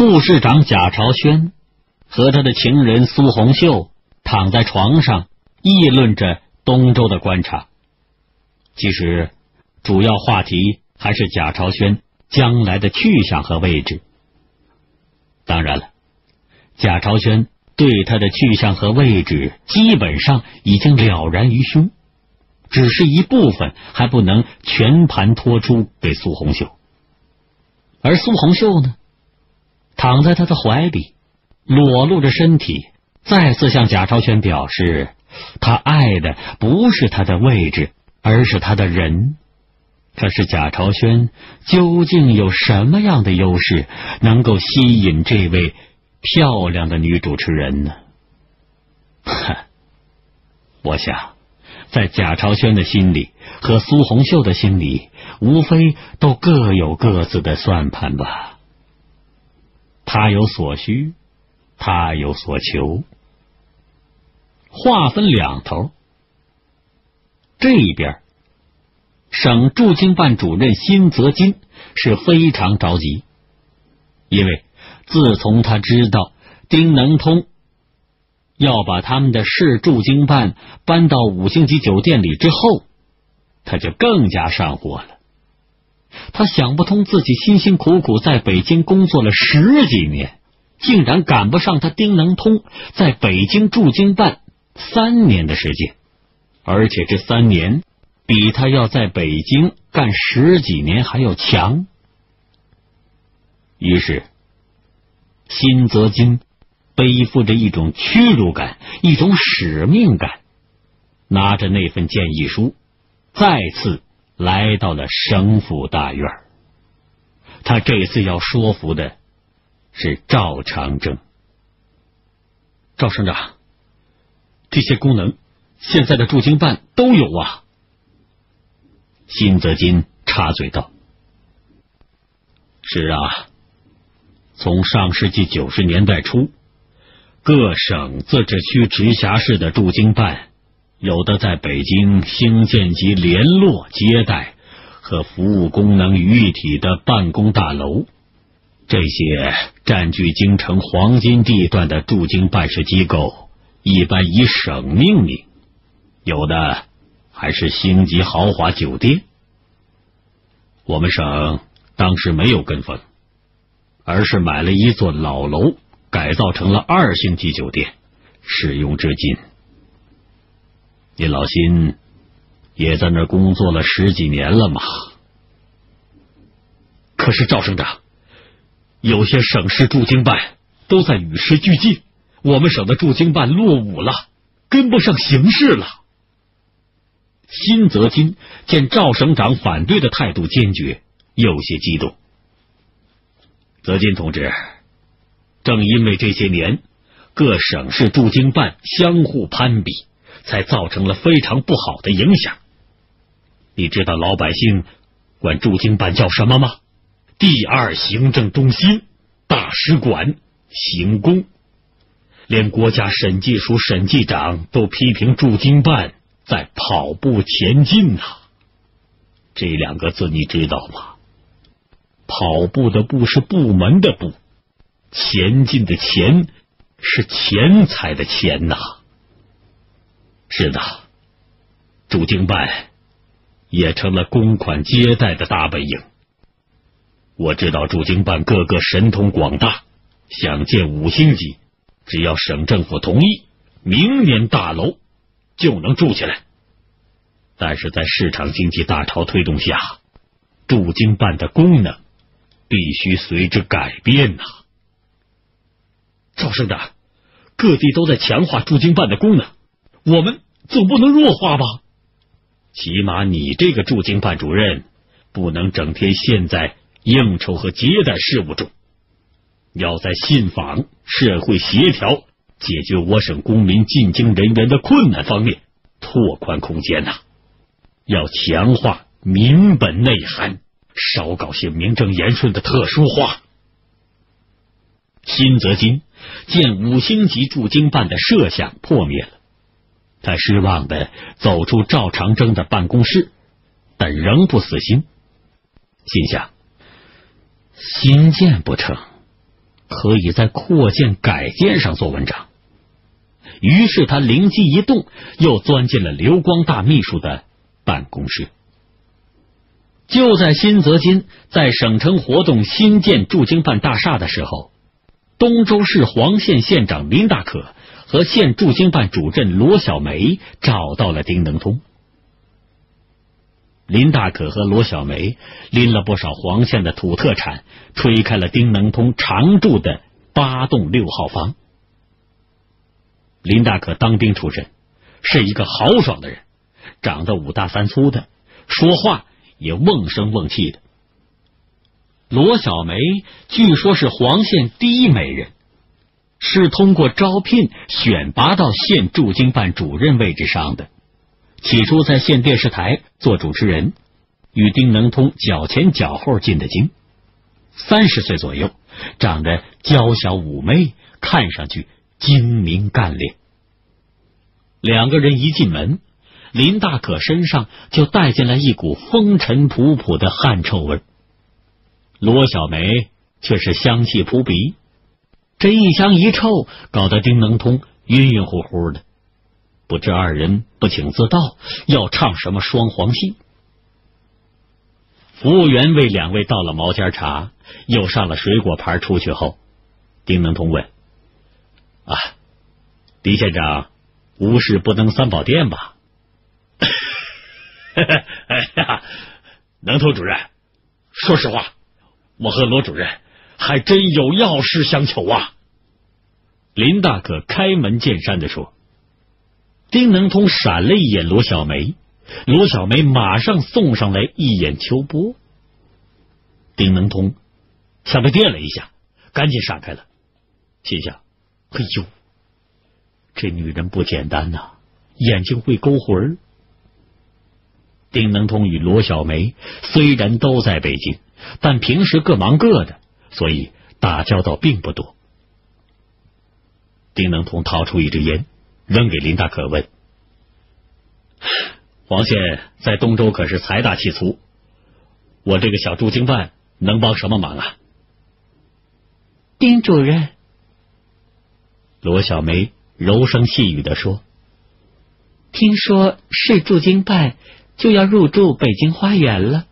副市长贾朝轩和他的情人苏红秀躺在床上议论着东周的观察。其实，主要话题还是贾朝轩将来的去向和位置。当然了，贾朝轩对他的去向和位置基本上已经了然于胸，只是一部分还不能全盘托出给苏红秀。而苏红秀呢，躺在他的怀里，裸露着身体，再次向贾朝轩表示，他爱的不是他的位置，而是他的人。可是贾朝轩究竟有什么样的优势，能够吸引这位漂亮的女主持人呢？哼，我想，在贾朝轩的心里和苏红秀的心里，无非都各有各自的算盘吧。他有所需，他有所求，话分两头，这边。省驻京办主任辛泽金是非常着急，因为自从他知道丁能通要把他们的市驻京办搬到五星级酒店里之后，他就更加上火了。他想不通自己辛辛苦苦在北京工作了十几年，竟然赶不上他丁能通在北京驻京办三年的时间，而且这三年。比他要在北京干十几年还要强。于是，辛泽金背负着一种屈辱感，一种使命感，拿着那份建议书，再次来到了省府大院。他这次要说服的是赵长征。赵省长，这些功能现在的驻京办都有啊。辛泽金插嘴道：“是啊，从上世纪九十年代初，各省、自治区、直辖市的驻京办，有的在北京兴建及联络、接待和服务功能于一体的办公大楼。这些占据京城黄金地段的驻京办事机构，一般以省命名，有的。”还是星级豪华酒店。我们省当时没有跟风，而是买了一座老楼，改造成了二星级酒店，使用至今。您老辛也在那工作了十几年了嘛？可是赵省长，有些省市驻京办都在与时俱进，我们省的驻京办落伍了，跟不上形势了。辛泽金见赵省长反对的态度坚决，有些激动。泽金同志，正因为这些年各省市驻京办相互攀比，才造成了非常不好的影响。你知道老百姓管驻京办叫什么吗？第二行政中心、大使馆、行宫，连国家审计署审计长都批评驻京办。在跑步前进呐，这两个字你知道吗？跑步的步是部门的部，前进的前是钱财的钱呐。是的，驻京办也成了公款接待的大本营。我知道驻京办个个神通广大，想建五星级，只要省政府同意，明年大楼。就能住起来，但是在市场经济大潮推动下，驻京办的功能必须随之改变呐。赵省长，各地都在强化驻京办的功能，我们总不能弱化吧？起码你这个驻京办主任不能整天陷在应酬和接待事务中，要在信访、社会协调。解决我省公民进京人员的困难方面拓宽空间呐，要强化民本内涵，少搞些名正言顺的特殊化。辛泽金见五星级驻京办的设想破灭了，他失望的走出赵长征的办公室，但仍不死心，心想：新建不成，可以在扩建改建上做文章。于是他灵机一动，又钻进了刘光大秘书的办公室。就在新泽金在省城活动新建驻京办大厦的时候，东周市黄县县长林大可和县驻京办主任罗小梅找到了丁能通。林大可和罗小梅拎了不少黄县的土特产，推开了丁能通常住的八栋六号房。林大可当兵出身，是一个豪爽的人，长得五大三粗的，说话也瓮声瓮气的。罗小梅据说是黄县第一美人，是通过招聘选拔到县驻京办主任位置上的。起初在县电视台做主持人，与丁能通脚前脚后进的京。三十岁左右，长得娇小妩媚，看上去。精明干练，两个人一进门，林大可身上就带进来一股风尘仆仆的汗臭味罗小梅却是香气扑鼻，这一香一臭，搞得丁能通晕晕乎乎的，不知二人不请自到，要唱什么双簧戏。服务员为两位倒了毛尖茶，又上了水果盘，出去后，丁能通问。啊，李县长，无事不登三宝殿吧？哎呀，能头主任，说实话，我和罗主任还真有要事相求啊。林大可开门见山的说。丁能通闪了一眼罗小梅，罗小梅马上送上来一眼秋波。丁能通像被电了一下，赶紧闪开了，心想。哎呦，这女人不简单呐，眼睛会勾魂。丁能通与罗小梅虽然都在北京，但平时各忙各的，所以打交道并不多。丁能通掏出一支烟，扔给林大可问：“黄县在东周可是财大气粗，我这个小驻京办能帮什么忙啊？”丁主任。罗小梅柔声细语的说：“听说市驻京办就要入驻北京花园了，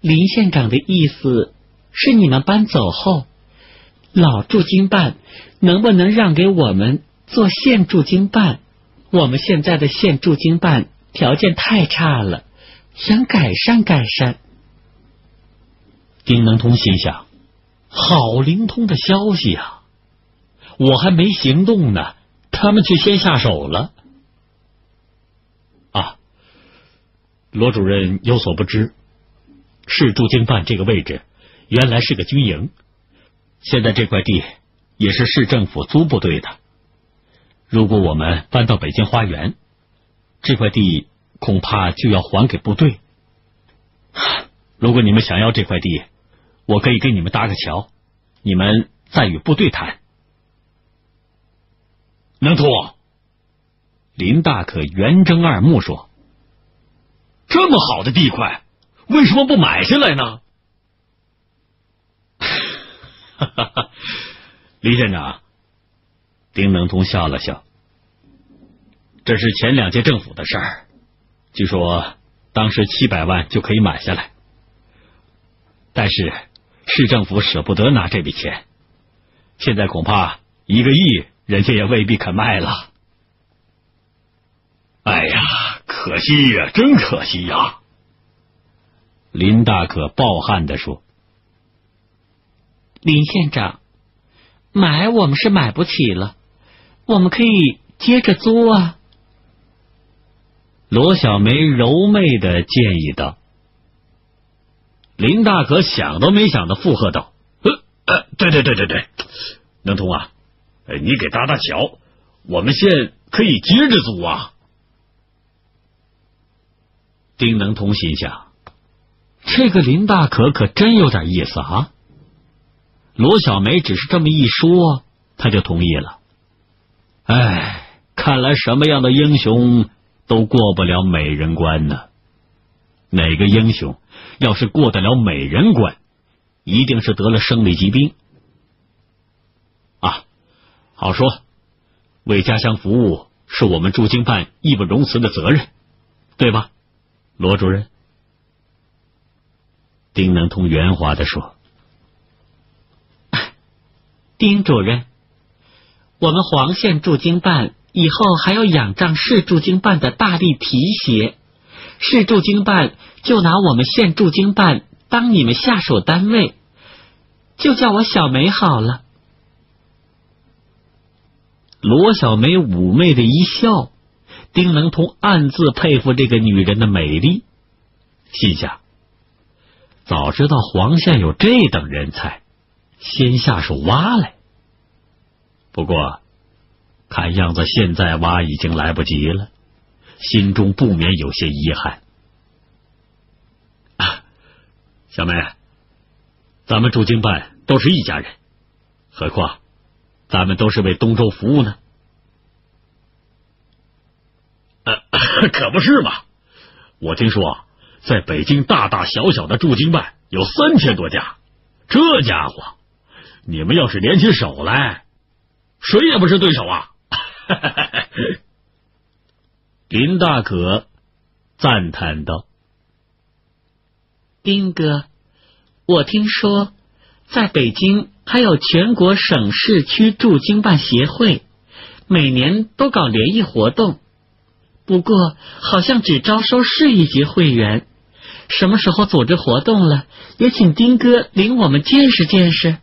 林县长的意思是你们搬走后，老驻京办能不能让给我们做县驻京办？我们现在的县驻京办条件太差了，想改善改善。”丁能通心想：“好灵通的消息啊！”我还没行动呢，他们却先下手了。啊，罗主任有所不知，市驻京办这个位置原来是个军营，现在这块地也是市政府租部队的。如果我们搬到北京花园，这块地恐怕就要还给部队。如果你们想要这块地，我可以给你们搭个桥，你们再与部队谈。能通，林大可圆睁二目说：“这么好的地块，为什么不买下来呢？”哈哈哈，李县长，丁能通笑了笑：“这是前两届政府的事儿，据说当时七百万就可以买下来，但是市政府舍不得拿这笔钱，现在恐怕一个亿。”人家也未必肯卖了。哎呀，可惜呀，真可惜呀！林大可抱憾的说：“林县长，买我们是买不起了，我们可以接着租啊。”罗小梅柔媚的建议道。林大可想都没想的附和道：“呃呃，对对对对对，能通啊。”你给搭搭桥，我们县可以接着租啊。丁能通心想，这个林大可可真有点意思啊。罗小梅只是这么一说，他就同意了。哎，看来什么样的英雄都过不了美人关呢？哪个英雄要是过得了美人关，一定是得了生理疾病啊。好说，为家乡服务是我们驻京办义不容辞的责任，对吧，罗主任？丁能通圆滑的说：“丁主任，我们黄县驻京办以后还要仰仗市驻京办的大力提携，市驻京办就拿我们县驻京办当你们下属单位，就叫我小梅好了。”罗小梅妩媚的一笑，丁能通暗自佩服这个女人的美丽，心想：早知道黄县有这等人才，先下手挖来。不过，看样子现在挖已经来不及了，心中不免有些遗憾。啊，小梅，咱们驻京办都是一家人，何况……咱们都是为东周服务呢，可不是嘛！我听说在北京大大小小的驻京办有三千多家，这家伙，你们要是联起手来，谁也不是对手啊！林大可赞叹道：“丁哥，我听说在北京。”还有全国省市区驻京办协会，每年都搞联谊活动，不过好像只招收市一级会员。什么时候组织活动了，也请丁哥领我们见识见识。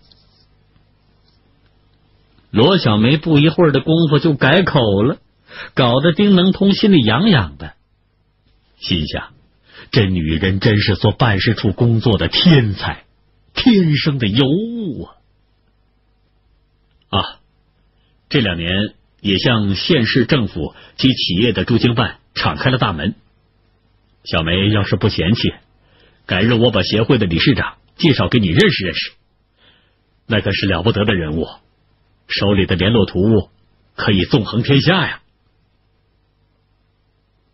罗小梅不一会儿的功夫就改口了，搞得丁能通心里痒痒的，心想：这女人真是做办事处工作的天才，天生的尤物啊！啊，这两年也向县市政府及企业的驻京办敞开了大门。小梅要是不嫌弃，改日我把协会的理事长介绍给你认识认识，那可是了不得的人物，手里的联络图可以纵横天下呀。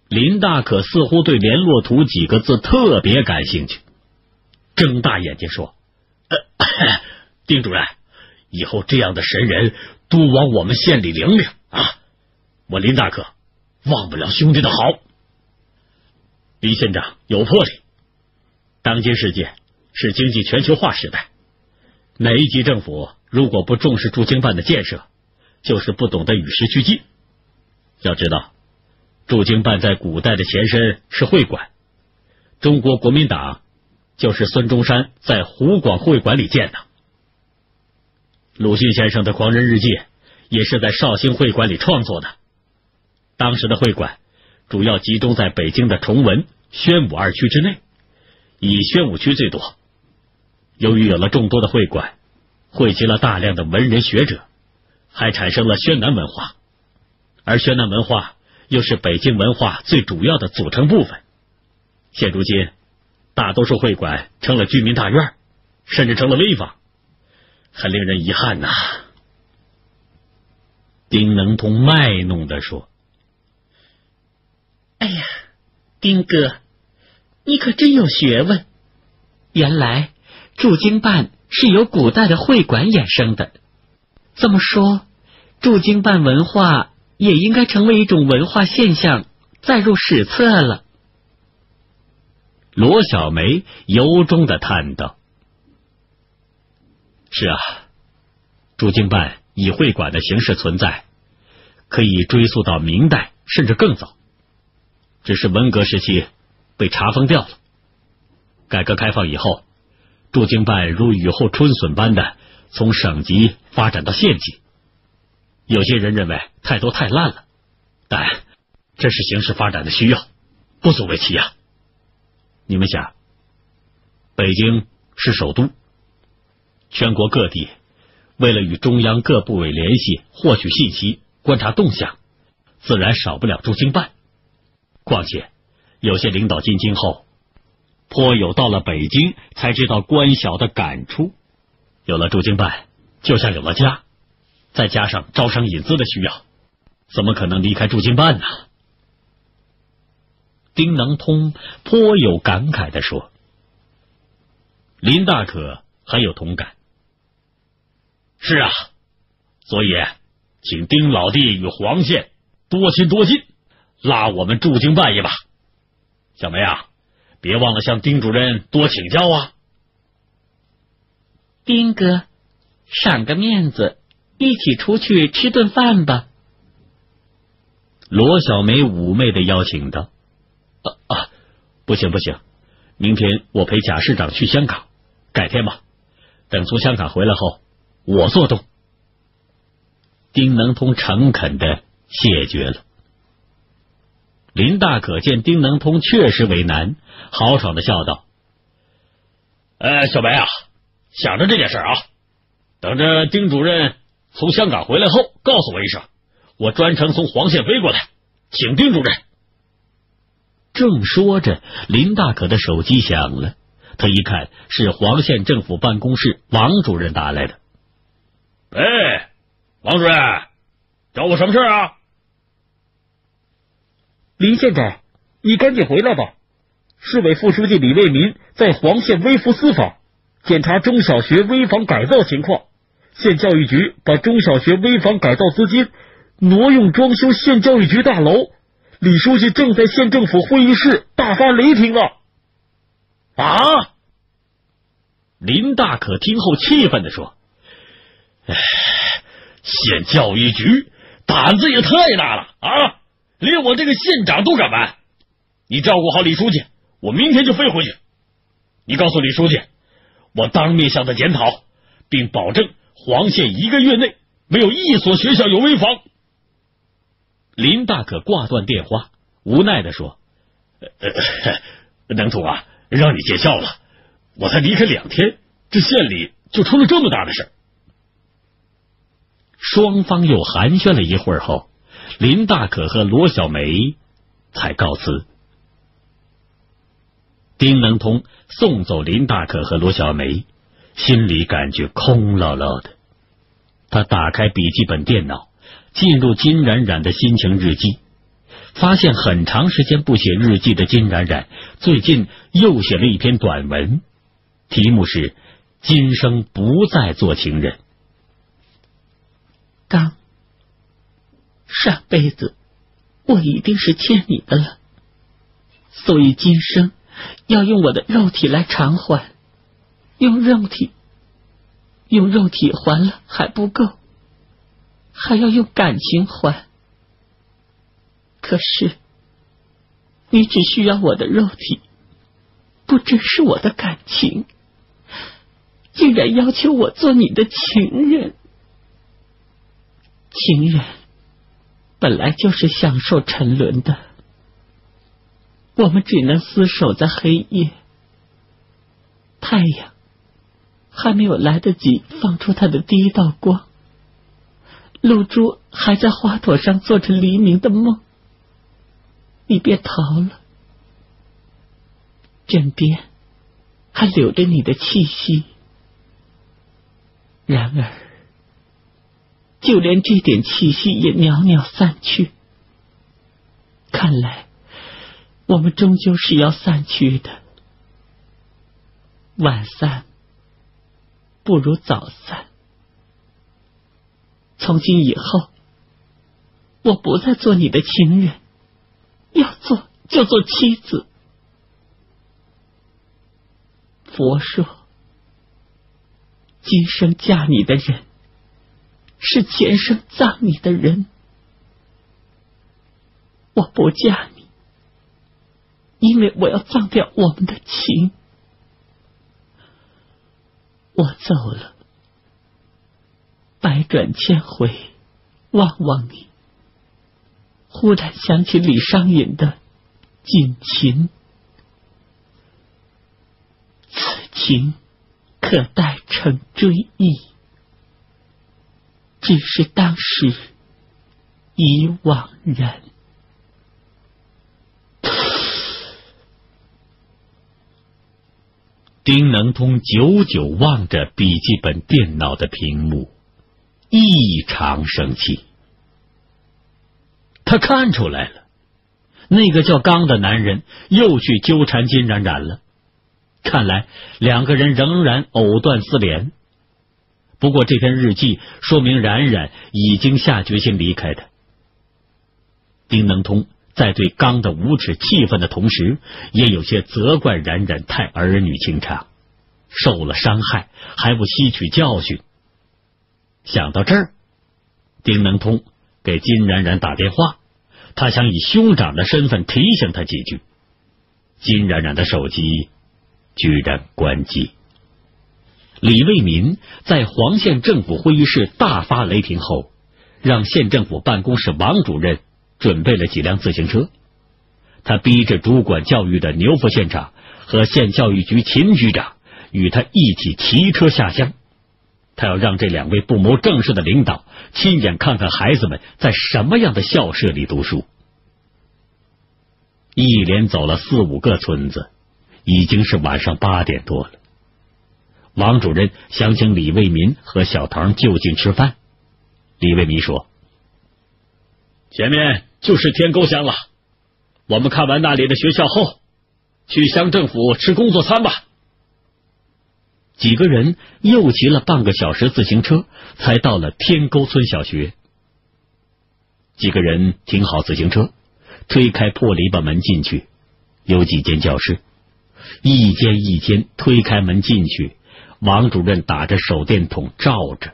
林大可似乎对“联络图”几个字特别感兴趣，睁大眼睛说：“ 丁主任。”以后这样的神人多往我们县里领领啊！我林大可忘不了兄弟的好。李县长有魄力。当今世界是经济全球化时代，哪一级政府如果不重视驻京办的建设，就是不懂得与时俱进。要知道，驻京办在古代的前身是会馆，中国国民党就是孙中山在湖广会馆里建的。鲁迅先生的《狂人日记》也是在绍兴会馆里创作的。当时的会馆主要集中在北京的崇文、宣武二区之内，以宣武区最多。由于有了众多的会馆，汇集了大量的文人学者，还产生了宣南文化。而宣南文化又是北京文化最主要的组成部分。现如今，大多数会馆成了居民大院，甚至成了危房。很令人遗憾呐，丁能通卖弄的说：“哎呀，丁哥，你可真有学问！原来驻京办是由古代的会馆衍生的。这么说，驻京办文化也应该成为一种文化现象，载入史册了。”罗小梅由衷的叹道。是啊，驻京办以会馆的形式存在，可以追溯到明代甚至更早，只是文革时期被查封掉了。改革开放以后，驻京办如雨后春笋般的从省级发展到县级。有些人认为太多太烂了，但这是形势发展的需要，不足为奇啊。你们想，北京是首都。全国各地为了与中央各部委联系、获取信息、观察动向，自然少不了驻京办。况且有些领导进京后，颇有到了北京才知道官小的感触。有了驻京办，就像有了家。再加上招商引资的需要，怎么可能离开驻京办呢？丁能通颇有感慨的说：“林大可很有同感。”是啊，所以请丁老弟与黄县多亲多近，拉我们驻京办一把。小梅啊，别忘了向丁主任多请教啊。丁哥，赏个面子，一起出去吃顿饭吧。罗小梅妩媚的邀请道：“啊啊，不行不行，明天我陪贾市长去香港，改天吧。等从香港回来后，我做东。”丁能通诚恳的谢绝了。林大可见丁能通确实为难，豪爽的笑道：“呃，小白啊，想着这件事啊，等着丁主任从香港回来后，告诉我一声。”我专程从黄县飞过来，请丁主任。正说着，林大可的手机响了，他一看是黄县政府办公室王主任打来的。哎，王主任，找我什么事啊？林县长，你赶紧回来吧！市委副书记李卫民在黄县微服私访，检查中小学危房改造情况。县教育局把中小学危房改造资金。挪用装修县教育局大楼，李书记正在县政府会议室大发雷霆啊！啊！林大可听后气愤的说：“哎，县教育局胆子也太大了啊！连我这个县长都敢瞒！你照顾好李书记，我明天就飞回去。你告诉李书记，我当面向他检讨，并保证黄县一个月内没有一所学校有危房。”林大可挂断电话，无奈的说：“呃能通啊，让你见笑了。我才离开两天，这县里就出了这么大的事。”双方又寒暄了一会儿后，林大可和罗小梅才告辞。丁能通送走林大可和罗小梅，心里感觉空落落的。他打开笔记本电脑。进入金冉冉的心情日记，发现很长时间不写日记的金冉冉，最近又写了一篇短文，题目是《今生不再做情人》。刚，上辈子我一定是欠你的了，所以今生要用我的肉体来偿还，用肉体，用肉体还了还不够。还要用感情还，可是你只需要我的肉体，不珍视我的感情，竟然要求我做你的情人。情人本来就是享受沉沦的，我们只能厮守在黑夜，太阳还没有来得及放出它的第一道光。露珠还在花朵上做着黎明的梦，你别逃了。枕边还留着你的气息，然而，就连这点气息也袅袅散去。看来，我们终究是要散去的。晚散不如早散。从今以后，我不再做你的情人，要做就做妻子。佛说，今生嫁你的人，是前生葬你的人。我不嫁你，因为我要葬掉我们的情。我走了。百转千回，望望你。忽然想起李商隐的《锦琴》，此情可待成追忆，只是当时已惘然。丁能通久久望着笔记本电脑的屏幕。异常生气，他看出来了，那个叫刚的男人又去纠缠金冉冉了。看来两个人仍然藕断丝连。不过这篇日记说明冉冉已经下决心离开他。丁能通在对刚的无耻气愤的同时，也有些责怪冉冉太儿女情长，受了伤害还不吸取教训。想到这儿，丁能通给金冉冉打电话，他想以兄长的身份提醒他几句。金冉冉的手机居然关机。李卫民在黄县政府会议室大发雷霆后，让县政府办公室王主任准备了几辆自行车。他逼着主管教育的牛副县长和县教育局秦局长与他一起骑车下乡。他要让这两位不谋正事的领导亲眼看看孩子们在什么样的校舍里读书。一连走了四五个村子，已经是晚上八点多了。王主任想请李卫民和小唐就近吃饭。李卫民说：“前面就是天沟乡了，我们看完那里的学校后，去乡政府吃工作餐吧。”几个人又骑了半个小时自行车，才到了天沟村小学。几个人停好自行车，推开破篱笆门进去，有几间教室，一间一间推开门进去。王主任打着手电筒照着，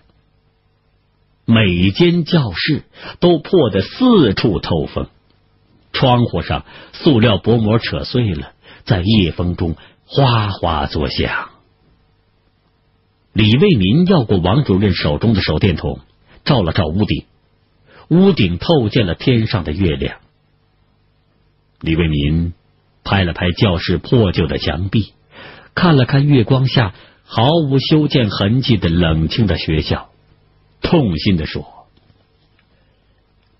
每间教室都破得四处透风，窗户上塑料薄膜扯碎了，在夜风中哗哗作响。李卫民要过王主任手中的手电筒，照了照屋顶，屋顶透见了天上的月亮。李卫民拍了拍教室破旧的墙壁，看了看月光下。毫无修建痕迹的冷清的学校，痛心的说：“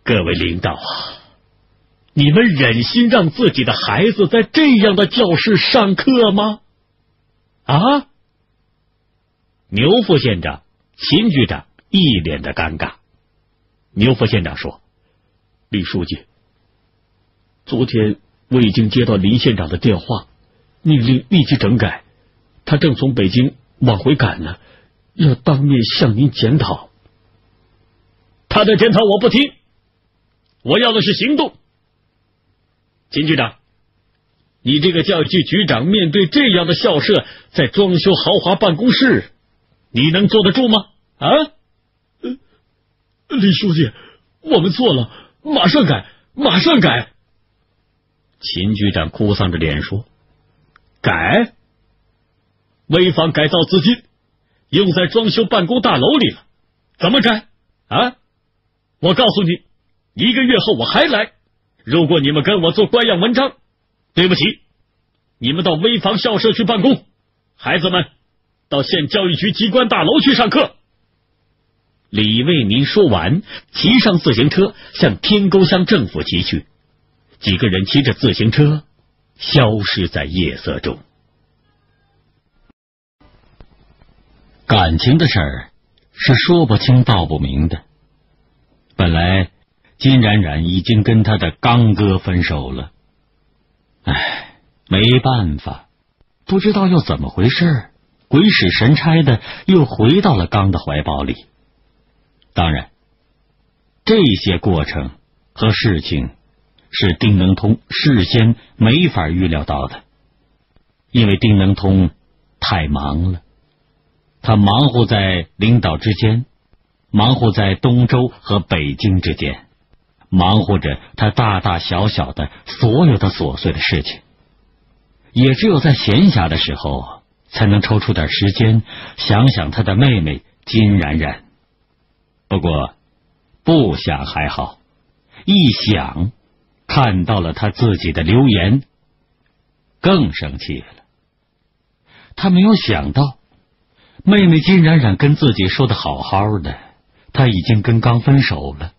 各位领导啊，你们忍心让自己的孩子在这样的教室上课吗？”啊！牛副县长、秦局长一脸的尴尬。牛副县长说：“李书记，昨天我已经接到林县长的电话，命令立即整改。”他正从北京往回赶呢，要当面向您检讨。他的检讨我不听，我要的是行动。秦局长，你这个教育局局长面对这样的校舍，在装修豪华办公室，你能坐得住吗？啊？李书记，我们错了，马上改，马上改。秦局长哭丧着脸说：“改。”危房改造资金用在装修办公大楼里了，怎么改啊？我告诉你，一个月后我还来。如果你们跟我做官样文章，对不起，你们到危房校舍去办公，孩子们到县教育局机关大楼去上课。李卫民说完，骑上自行车向天沟乡政府骑去。几个人骑着自行车消失在夜色中。感情的事儿是说不清道不明的。本来金冉冉已经跟他的刚哥分手了，唉，没办法，不知道又怎么回事，鬼使神差的又回到了刚的怀抱里。当然，这些过程和事情是丁能通事先没法预料到的，因为丁能通太忙了。他忙活在领导之间，忙活在东周和北京之间，忙活着他大大小小的所有的琐碎的事情。也只有在闲暇的时候，才能抽出点时间想想他的妹妹金冉冉。不过，不想还好，一想，看到了他自己的留言，更生气了。他没有想到。妹妹金冉冉跟自己说的好好的，他已经跟刚分手了，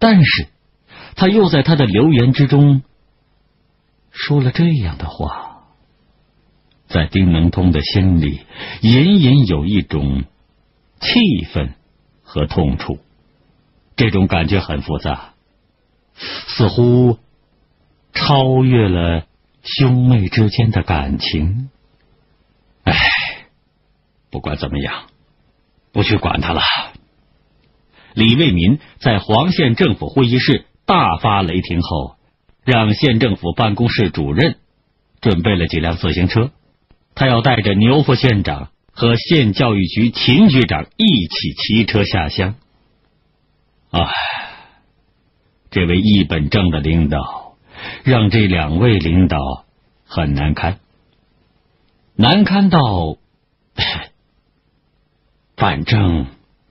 但是他又在他的留言之中说了这样的话，在丁能通的心里隐隐有一种气愤和痛楚，这种感觉很复杂，似乎超越了兄妹之间的感情。唉。不管怎么样，不去管他了。李卫民在黄县政府会议室大发雷霆后，让县政府办公室主任准备了几辆自行车，他要带着牛副县长和县教育局秦局长一起骑车下乡。唉，这位一本正的领导，让这两位领导很难堪，难堪到，反正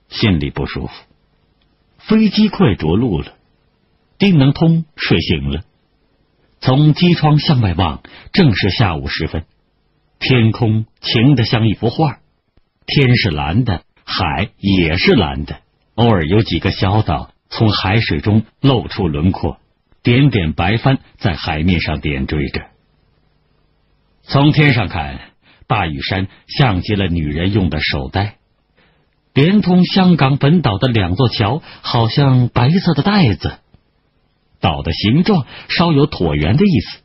心里不舒服。飞机快着陆了，丁能通睡醒了，从机窗向外望，正是下午时分，天空晴得像一幅画，天是蓝的，海也是蓝的，偶尔有几个小岛从海水中露出轮廓，点点白帆在海面上点缀着。从天上看，大屿山像极了女人用的手袋。连通香港本岛的两座桥，好像白色的带子。岛的形状稍有椭圆的意思，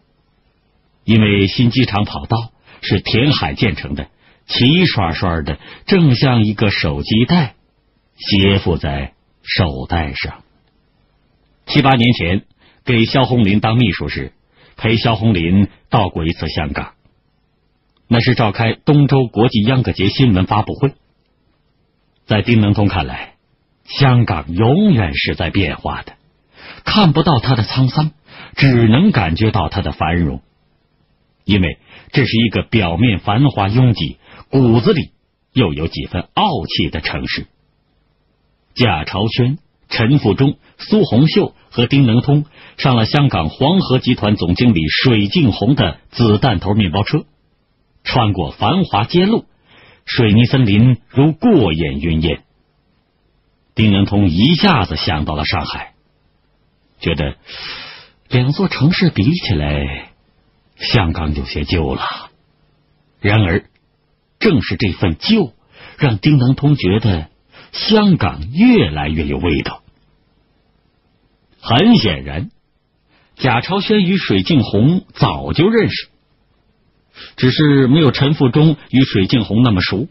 因为新机场跑道是填海建成的，齐刷刷的，正像一个手机带，斜附在手带上。七八年前给萧红林当秘书时，陪萧红林到过一次香港，那是召开东洲国际秧歌节新闻发布会。在丁能通看来，香港永远是在变化的，看不到它的沧桑，只能感觉到它的繁荣，因为这是一个表面繁华拥挤，骨子里又有几分傲气的城市。贾朝轩、陈富忠、苏洪秀和丁能通上了香港黄河集团总经理水敬红的子弹头面包车，穿过繁华街路。水泥森林如过眼云烟，丁能通一下子想到了上海，觉得两座城市比起来，香港有些旧了。然而，正是这份旧，让丁能通觉得香港越来越有味道。很显然，贾朝轩与水镜红早就认识。只是没有陈富忠与水镜红那么熟。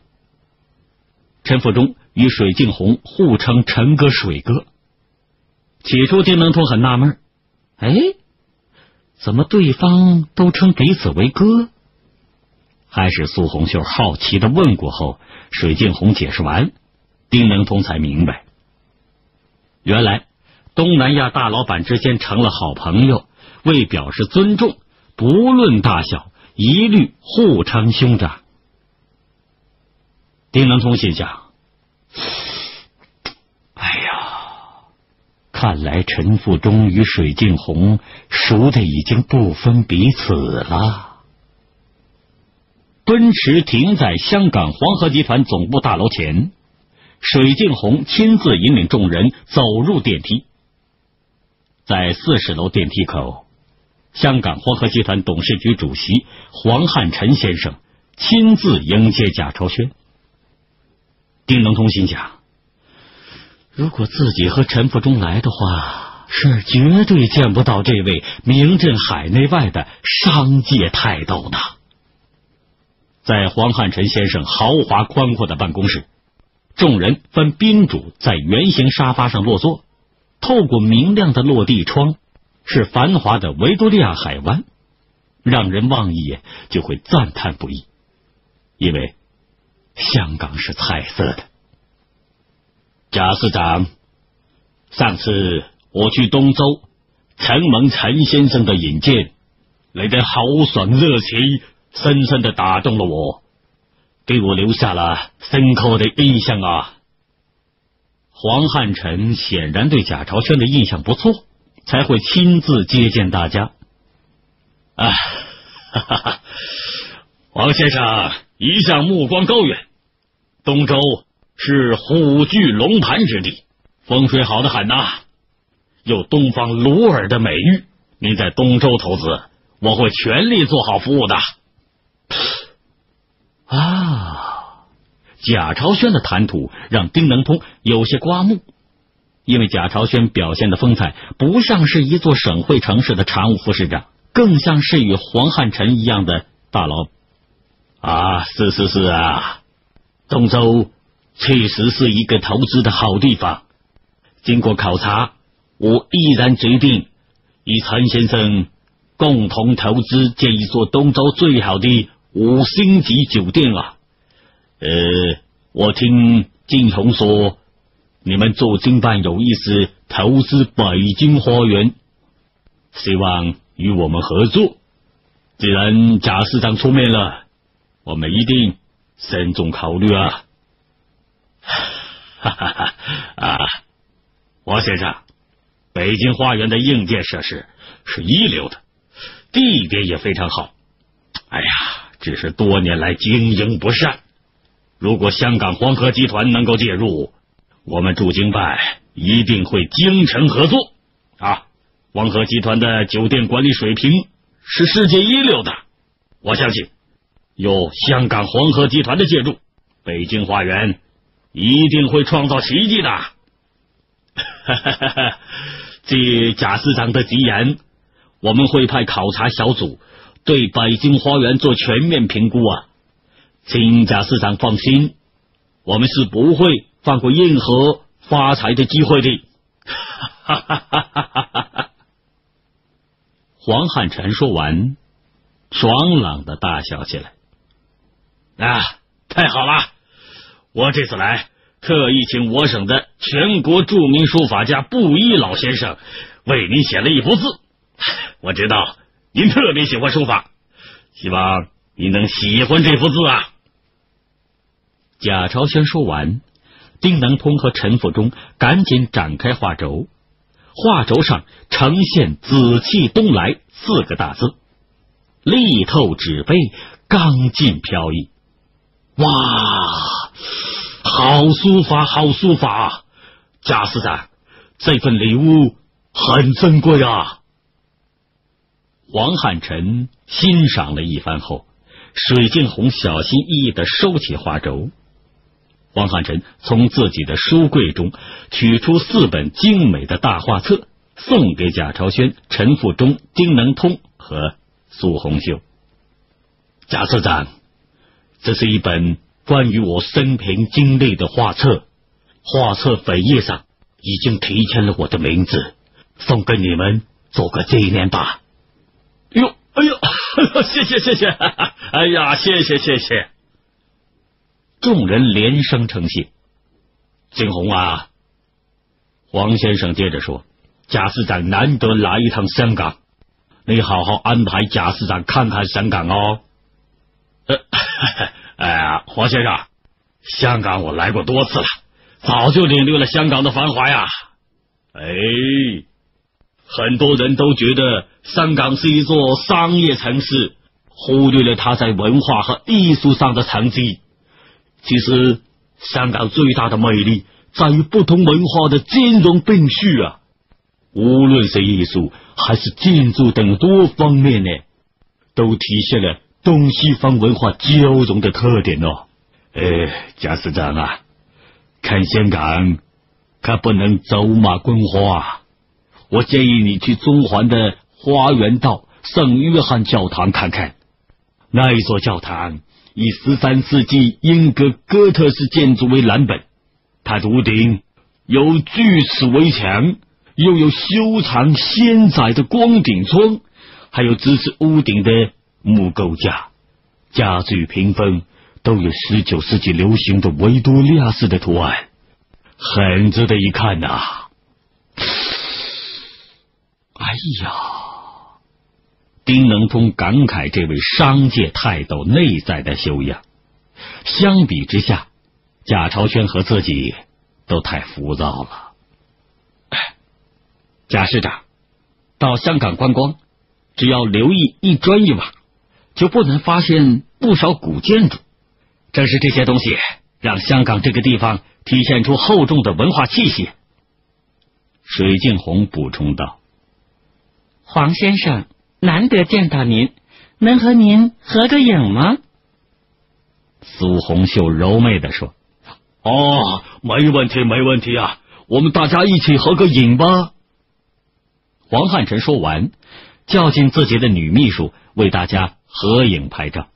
陈富忠与水镜红互称陈哥、水哥。起初丁能通很纳闷，哎，怎么对方都称彼此为哥？还是苏红秀好奇的问过后，水镜红解释完，丁能通才明白，原来东南亚大老板之间成了好朋友，为表示尊重，不论大小。一律互称兄长。丁能通心想：“ 哎呀，看来陈富忠与水镜红熟的已经不分彼此了。”奔驰停在香港黄河集团总部大楼前，水镜红亲自引领众人走入电梯，在四十楼电梯口。香港黄河集团董事局主席黄汉臣先生亲自迎接贾朝轩。丁能通心想：如果自己和陈福忠来的话，是绝对见不到这位名震海内外的商界泰斗的。在黄汉臣先生豪华宽阔的办公室，众人分宾主在圆形沙发上落座，透过明亮的落地窗。是繁华的维多利亚海湾，让人望一眼就会赞叹不已。因为香港是彩色的。贾市长，上次我去东周，承蒙陈先生的引荐，你的豪爽热情深深的打动了我，给我留下了深刻的印象啊。黄汉臣显然对贾朝轩的印象不错。才会亲自接见大家。啊，哈哈哈！王先生一向目光高远，东周是虎踞龙盘之地，风水好的很呐，有东方鲁尔的美誉。您在东周投资，我会全力做好服务的。啊，贾朝轩的谈吐让丁能通有些刮目。因为贾朝轩表现的风采不像是一座省会城市的常务副市长，更像是与黄汉臣一样的大佬。啊，是是是啊，东周确实是一个投资的好地方。经过考察，我毅然决定与陈先生共同投资建一座东洲最好的五星级酒店啊。呃，我听金红说，你们驻京办有意思投资北京花园，希望与我们合作。既然贾市长出面了，我们一定慎重考虑啊！哈哈哈啊，王先生，北京花园的硬件设施是一流的，地点也非常好。哎呀，只是多年来经营不善。如果香港黄河集团能够介入，我们驻京办一定会精诚合作啊！黄河集团的酒店管理水平。是世界一流的，我相信有香港黄河集团的介入，北京花园一定会创造奇迹的。据贾市长的吉言，我们会派考察小组对北京花园做全面评估啊，请贾市长放心，我们是不会放过任何发财的机会的。哈哈哈！黄汉臣说完，爽朗的大笑起来。啊，太好了！我这次来，特意请我省的全国著名书法家布衣老先生为您写了一幅字。我知道您特别喜欢书法，希望您能喜欢这幅字啊。贾朝轩说完，丁能通和陈福忠赶紧展开画轴。画轴上呈现“紫气东来”四个大字，力透纸背，刚劲飘逸。哇，好书法，好书法！贾司长，这份礼物很珍贵啊！黄汉臣欣赏了一番后，水镜红小心翼翼的收起画轴。黄汉臣从自己的书柜中取出四本精美的大画册，送给贾朝轩、陈富忠、丁能通和苏红秀。贾社长，这是一本关于我生平经历的画册，画册扉页上已经提签了我的名字，送给你们做个纪念吧。哟，哎呦，谢 谢谢谢，哎呀，谢谢谢谢。众人连声称谢。景洪啊，黄先生接着说：“贾市长难得来一趟香港，你好好安排贾市长看看香港哦。”呃，哎呀，黄先生，香港我来过多次了，早就领略了香港的繁华呀。哎，很多人都觉得香港是一座商业城市，忽略了它在文化和艺术上的成绩。其实，香港最大的魅力在于不同文化的兼容并蓄啊！无论是艺术还是建筑等多方面呢，都体现了东西方文化交融的特点哦。哎，贾市长啊，看香港可不能走马观花，我建议你去中环的花园道圣约翰教堂看看，那一座教堂。以十三世纪英格哥特式建筑为蓝本，它的屋顶有锯齿围墙，又有修长纤窄的光顶窗，还有支持屋顶的木构架，家具屏风都有十九世纪流行的维多利亚式的图案，很值得一看呐！哎呀！丁能通感慨这位商界泰斗内在的修养。相比之下，贾朝轩和自己都太浮躁了。贾市长到香港观光，只要留意一砖一瓦，就不难发现不少古建筑。正是这些东西，让香港这个地方体现出厚重的文化气息。水镜红补充道：“黄先生。”难得见到您，能和您合个影吗？苏红秀柔媚的说：“哦，没问题，没问题啊，我们大家一起合个影吧。”黄汉臣说完，叫进自己的女秘书为大家合影拍照。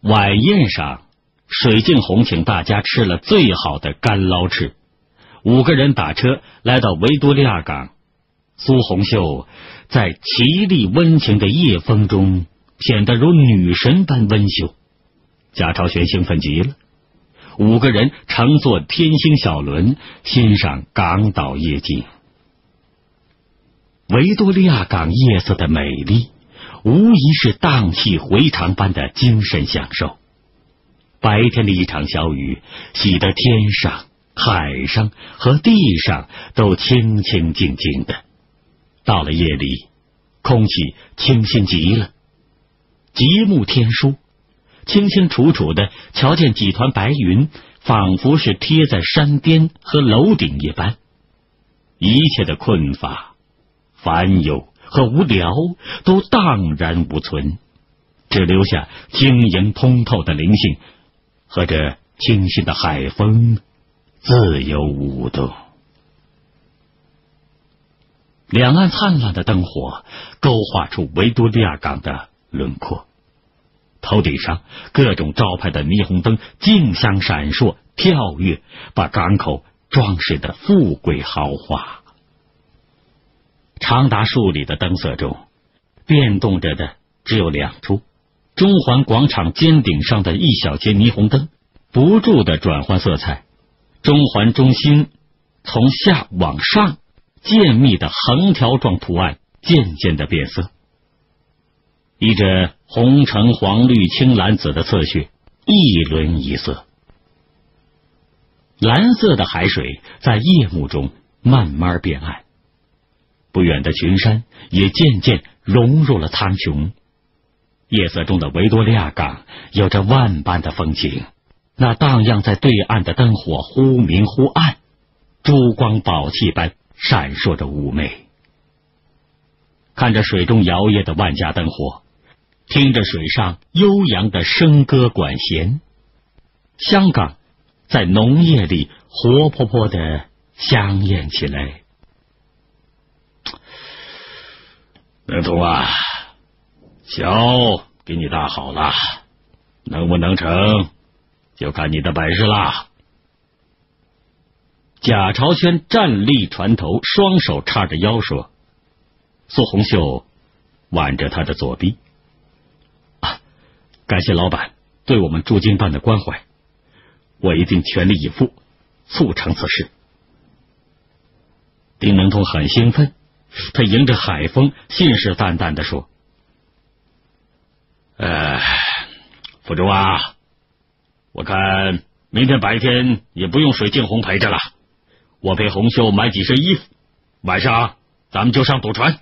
晚宴上，水镜红请大家吃了最好的干捞翅。五个人打车来到维多利亚港，苏红秀在绮丽温情的夜风中显得如女神般温秀。贾朝轩兴奋极了，五个人乘坐天星小轮欣赏港岛夜景。维多利亚港夜色的美丽，无疑是荡气回肠般的精神享受。白天的一场小雨，洗得天上。海上和地上都清清静静的。到了夜里，空气清新极了，极目天舒，清清楚楚的瞧见几团白云，仿佛是贴在山巅和楼顶一般。一切的困乏、烦忧和无聊都荡然无存，只留下晶莹通透的灵性和这清新的海风。自由舞动，两岸灿烂的灯火勾画出维多利亚港的轮廓。头顶上各种招牌的霓虹灯竞相闪烁跳跃，把港口装饰的富贵豪华。长达数里的灯色中，变动着的只有两处：中环广场尖顶上的一小节霓虹灯，不住的转换色彩。中环中心从下往上渐密的横条状图案渐渐的变色，依着红橙黄绿青蓝紫的次序一轮一色，蓝色的海水在夜幕中慢慢变暗，不远的群山也渐渐融入了苍穹。夜色中的维多利亚港有着万般的风情。那荡漾在对岸的灯火忽明忽暗，珠光宝气般闪烁着妩媚。看着水中摇曳的万家灯火，听着水上悠扬的笙歌管弦，香港在浓夜里活泼泼的香艳起来。能通啊，桥给你搭好了，能不能成？就看你的本事啦！贾朝轩站立船头，双手叉着腰说：“苏红秀挽着他的左臂，啊，感谢老板对我们驻京办的关怀，我一定全力以赴促成此事。”丁能通很兴奋，他迎着海风，信誓旦旦的说：“呃，福州啊！”我看明天白天也不用水镜红陪着了，我陪红秀买几身衣服，晚上咱们就上赌船。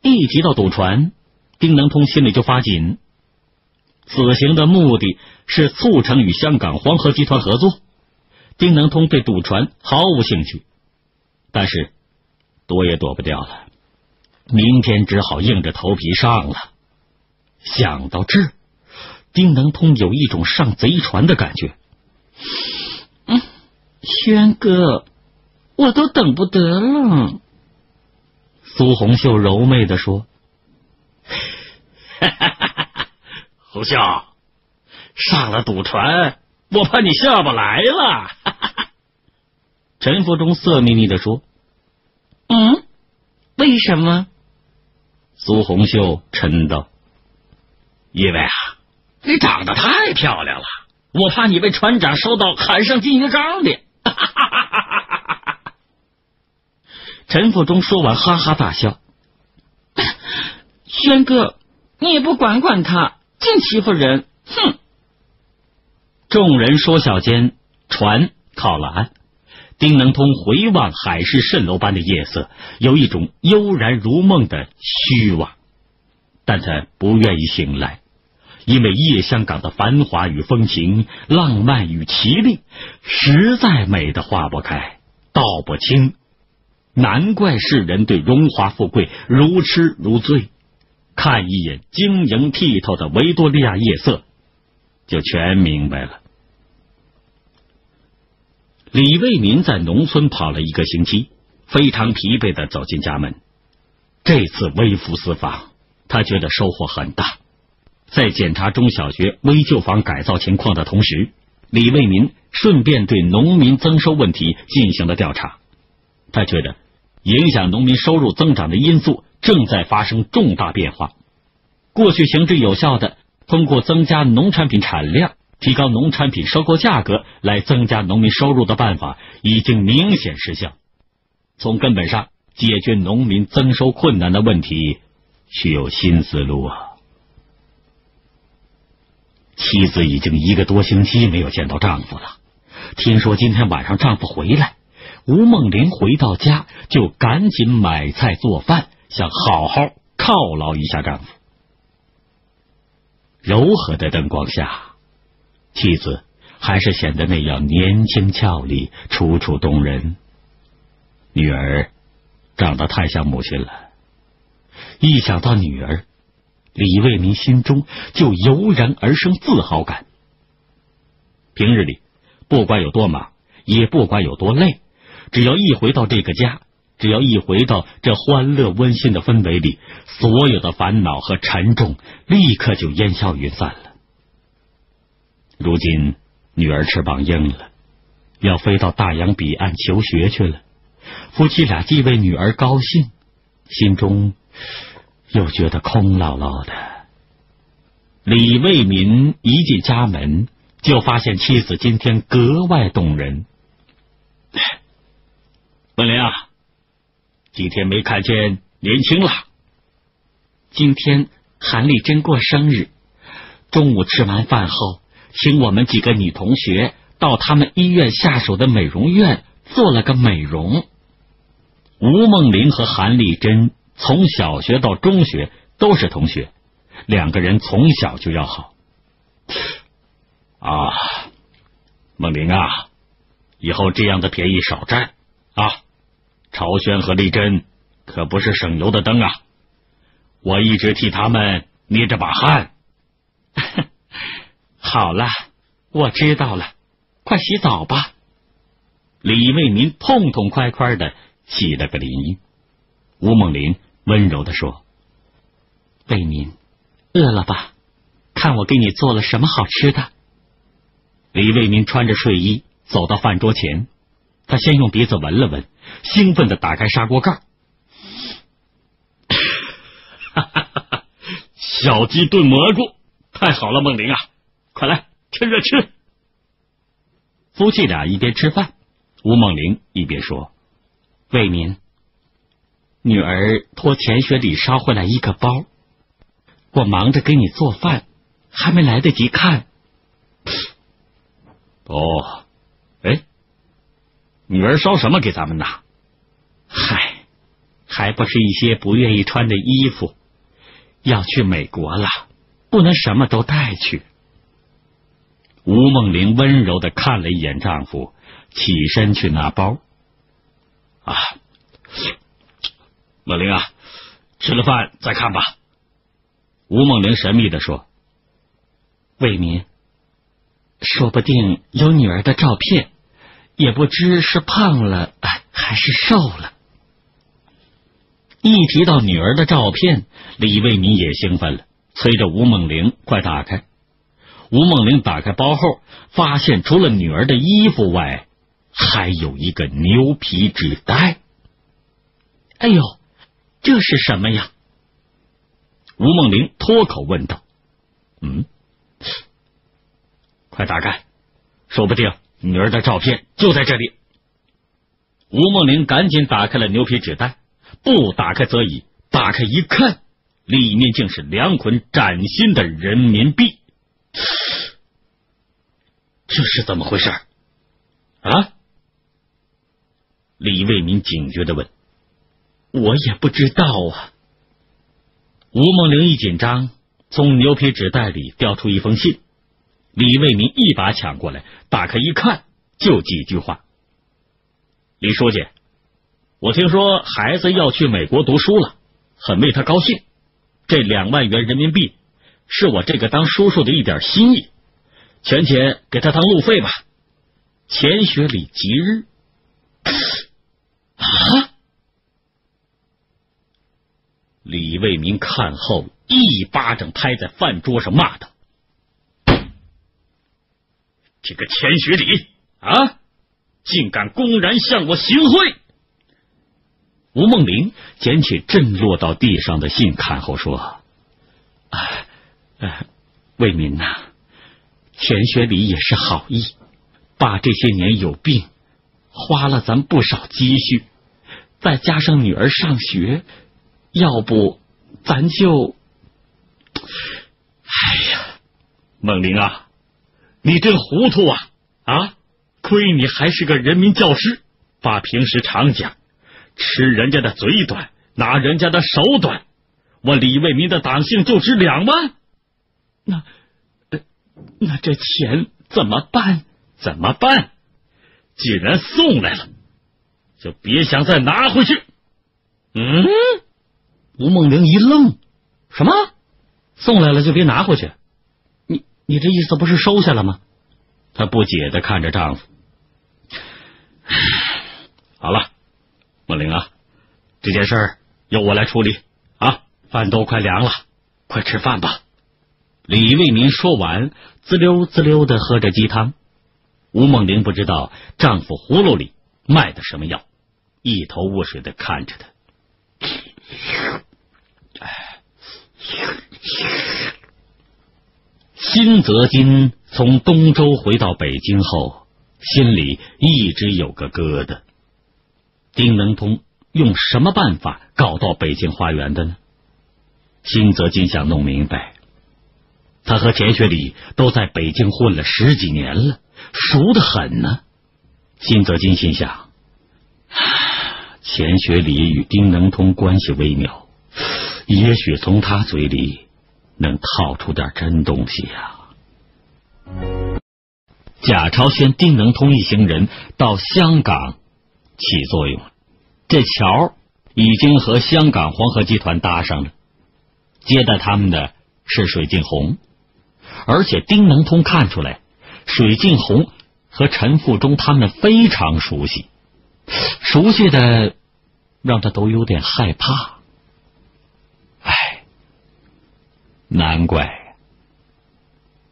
一提到赌船，丁能通心里就发紧。此行的目的是促成与香港黄河集团合作，丁能通对赌船毫无兴趣，但是躲也躲不掉了，明天只好硬着头皮上了。想到这。丁能通有一种上贼船的感觉。嗯，轩哥，我都等不得了。苏红秀柔媚的说：“ 红秀，上了赌船，我怕你下不来了。”陈福忠色眯眯的说：“嗯，为什么？”苏红秀嗔道：“因为啊。”你长得太漂亮了，我怕你被船长收到海上金鱼缸里。陈福忠说完，哈哈大笑。轩哥，你也不管管他，净欺负人！哼！众人说笑间，船靠了岸。丁能通回望海市蜃楼般的夜色，有一种悠然如梦的虚妄，但他不愿意醒来。因为夜香港的繁华与风情、浪漫与绮丽，实在美得化不开、道不清。难怪世人对荣华富贵如痴如醉。看一眼晶莹剔透的维多利亚夜色，就全明白了。李卫民在农村跑了一个星期，非常疲惫的走进家门。这次微服私访，他觉得收获很大。在检查中小学危旧房改造情况的同时，李卫民顺便对农民增收问题进行了调查。他觉得，影响农民收入增长的因素正在发生重大变化。过去行之有效的通过增加农产品产量、提高农产品收购价格来增加农民收入的办法，已经明显失效。从根本上解决农民增收困难的问题，需有新思路啊！妻子已经一个多星期没有见到丈夫了。听说今天晚上丈夫回来，吴梦玲回到家就赶紧买菜做饭，想好好犒劳一下丈夫。柔和的灯光下，妻子还是显得那样年轻俏丽、楚楚动人。女儿长得太像母亲了，一想到女儿。李卫民心中就油然而生自豪感。平日里，不管有多忙，也不管有多累，只要一回到这个家，只要一回到这欢乐温馨的氛围里，所有的烦恼和沉重立刻就烟消云散了。如今，女儿翅膀硬了，要飞到大洋彼岸求学去了。夫妻俩既为女儿高兴，心中。又觉得空落落的。李卫民一进家门，就发现妻子今天格外动人。文林啊，今天没看见年轻了。今天韩丽珍过生日，中午吃完饭后，请我们几个女同学到他们医院下属的美容院做了个美容。吴梦玲和韩丽珍。从小学到中学都是同学，两个人从小就要好。啊，孟玲啊，以后这样的便宜少占啊！朝轩和丽珍可不是省油的灯啊！我一直替他们捏着把汗。好了，我知道了，快洗澡吧。李卫民痛痛快快的洗了个淋浴。吴梦玲。温柔的说：“魏民，饿了吧？看我给你做了什么好吃的。”李卫民穿着睡衣走到饭桌前，他先用鼻子闻了闻，兴奋的打开砂锅盖。哈哈哈哈！小鸡炖蘑菇，太好了，梦玲啊，快来趁热吃。夫妻俩一边吃饭，吴梦玲一边说：“魏民。”女儿托钱学礼捎回来一个包，我忙着给你做饭，还没来得及看。哦，哎，女儿捎什么给咱们呢？嗨，还不是一些不愿意穿的衣服。要去美国了，不能什么都带去。吴梦玲温柔的看了一眼丈夫，起身去拿包。啊。梦玲啊，吃了饭再看吧。吴梦玲神秘的说：“魏民，说不定有女儿的照片，也不知是胖了还是瘦了。”一提到女儿的照片，李卫民也兴奋了，催着吴梦玲快打开。吴梦玲打开包后，发现除了女儿的衣服外，还有一个牛皮纸袋。哎呦！这是什么呀？吴梦玲脱口问道：“嗯，快打开，说不定女儿的照片就在这里。”吴梦玲赶紧打开了牛皮纸袋，不打开则已，打开一看，里面竟是两捆崭新的人民币。这是怎么回事？啊？李卫民警觉的问。我也不知道啊。吴梦玲一紧张，从牛皮纸袋里掉出一封信。李卫民一把抢过来，打开一看，就几句话：“李书记，我听说孩子要去美国读书了，很为他高兴。这两万元人民币是我这个当叔叔的一点心意，全钱给他当路费吧。钱学礼吉日。”啊！李卫民看后一巴掌拍在饭桌上，骂道：“这个钱学礼啊，竟敢公然向我行贿！”吴梦玲捡起震落到地上的信，看后说：“啊，为民呐，钱学礼也是好意，爸这些年有病，花了咱不少积蓄，再加上女儿上学，要不咱就……哎呀，孟玲啊，你真糊涂啊！啊，亏你还是个人民教师，爸平时常讲。”吃人家的嘴短，拿人家的手短。我李卫民的党性就值两万，那那这钱怎么办？怎么办？既然送来了，就别想再拿回去。嗯，吴梦玲一愣，什么？送来了就别拿回去？你你这意思不是收下了吗？她不解的看着丈夫。好了。梦玲啊，这件事儿由我来处理啊！饭都快凉了，快吃饭吧。李卫民说完，滋溜滋溜的喝着鸡汤。吴梦玲不知道丈夫葫芦里卖的什么药，一头雾水的看着他。辛泽金从东周回到北京后，心里一直有个疙瘩。丁能通用什么办法搞到北京花园的呢？辛泽金想弄明白。他和钱学礼都在北京混了十几年了，熟得很呢。辛泽金心想：钱学礼与丁能通关系微妙，也许从他嘴里能套出点真东西呀。贾朝轩、丁能通一行人到香港。起作用了，这桥已经和香港黄河集团搭上了。接待他们的是水镜红，而且丁能通看出来，水镜红和陈富忠他们非常熟悉，熟悉的让他都有点害怕。哎，难怪，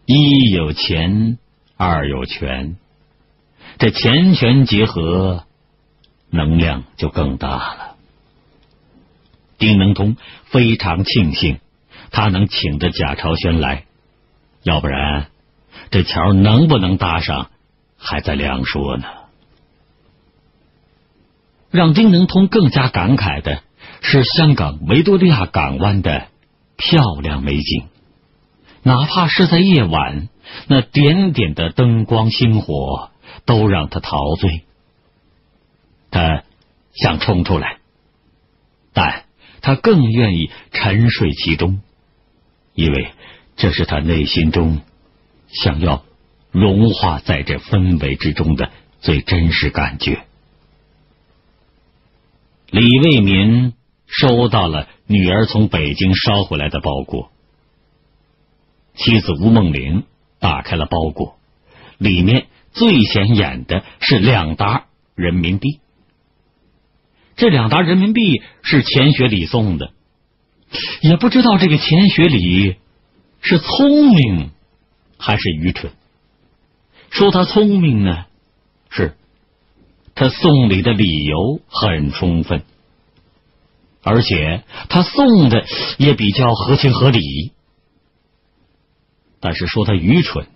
一有钱，二有权，这钱权结合。能量就更大了。丁能通非常庆幸，他能请着贾朝轩来，要不然这桥能不能搭上，还在两说呢。让丁能通更加感慨的是，香港维多利亚港湾的漂亮美景，哪怕是在夜晚，那点点的灯光星火都让他陶醉。他想冲出来，但他更愿意沉睡其中，因为这是他内心中想要融化在这氛围之中的最真实感觉。李卫民收到了女儿从北京捎回来的包裹，妻子吴梦玲打开了包裹，里面最显眼的是两沓人民币。这两沓人民币是钱学礼送的，也不知道这个钱学礼是聪明还是愚蠢。说他聪明呢，是他送礼的理由很充分，而且他送的也比较合情合理。但是说他愚蠢，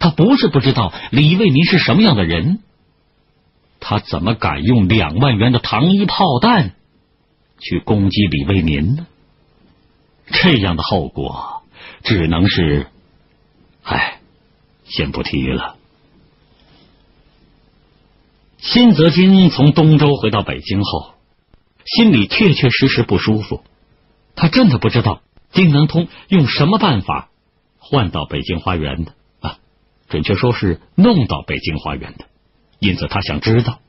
他不是不知道李卫民是什么样的人。他怎么敢用两万元的糖衣炮弹去攻击李卫民呢？这样的后果只能是……唉，先不提了。辛泽金从东周回到北京后，心里确确实实不舒服。他真的不知道丁能通用什么办法换到北京花园的啊，准确说是弄到北京花园的。因此，他想知道。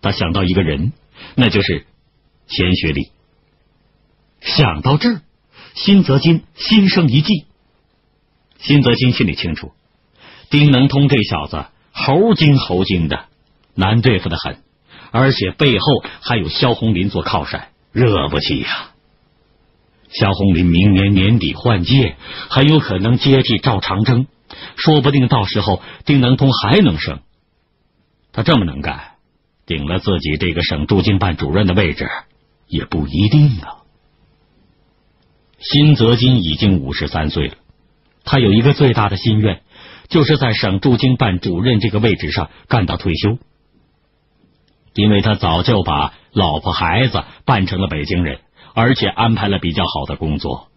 他想到一个人，那就是钱学礼。想到这儿，辛泽金心生一计。辛泽金心里清楚，丁能通这小子猴精猴精的，难对付的很，而且背后还有萧红林做靠山，惹不起呀。萧红林明年年底换届，很有可能接替赵长征，说不定到时候丁能通还能升。他这么能干，顶了自己这个省驻京办主任的位置也不一定啊。辛泽金已经五十三岁了，他有一个最大的心愿，就是在省驻京办主任这个位置上干到退休，因为他早就把老婆孩子办成了北京人。而且安排了比较好的工作。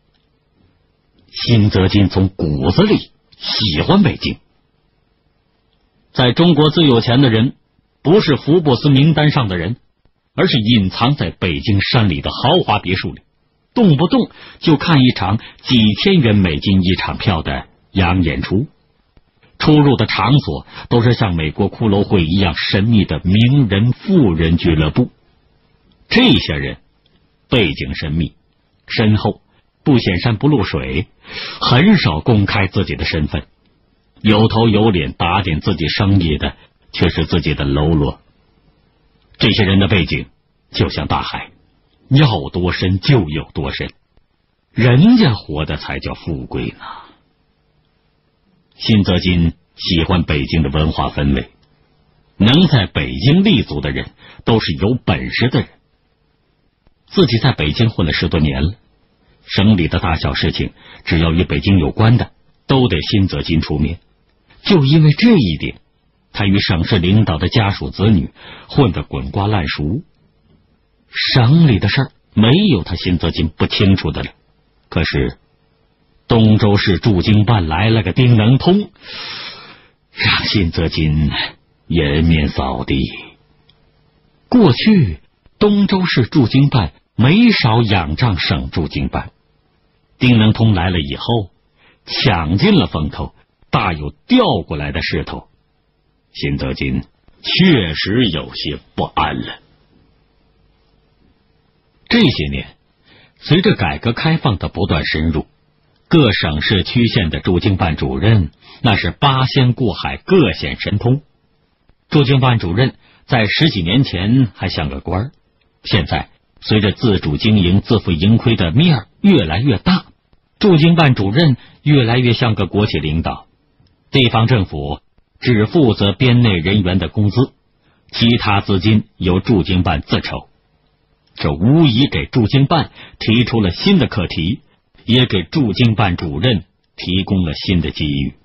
辛泽金从骨子里喜欢北京。在中国最有钱的人，不是福布斯名单上的人，而是隐藏在北京山里的豪华别墅里，动不动就看一场几千元美金一场票的洋演出。出入的场所都是像美国骷髅会一样神秘的名人富人俱乐部。这些人。背景神秘、身后，不显山不露水，很少公开自己的身份。有头有脸打点自己生意的，却是自己的喽啰。这些人的背景就像大海，要多深就有多深，人家活的才叫富贵呢。辛泽金喜欢北京的文化氛围，能在北京立足的人，都是有本事的人。自己在北京混了十多年了，省里的大小事情，只要与北京有关的，都得辛泽金出面。就因为这一点，他与省市领导的家属子女混得滚瓜烂熟。省里的事儿没有他辛泽金不清楚的了。可是东周市驻京办来了个丁能通，让辛泽金颜面扫地。过去东周市驻京办。没少仰仗省驻京办，丁能通来了以后，抢尽了风头，大有调过来的势头。辛德金确实有些不安了。这些年，随着改革开放的不断深入，各省市区县的驻京办主任那是八仙过海，各显神通。驻京办主任在十几年前还像个官儿，现在。随着自主经营、自负盈亏的面儿越来越大，驻京办主任越来越像个国企领导。地方政府只负责编内人员的工资，其他资金由驻京办自筹。这无疑给驻京办提出了新的课题，也给驻京办主任提供了新的机遇。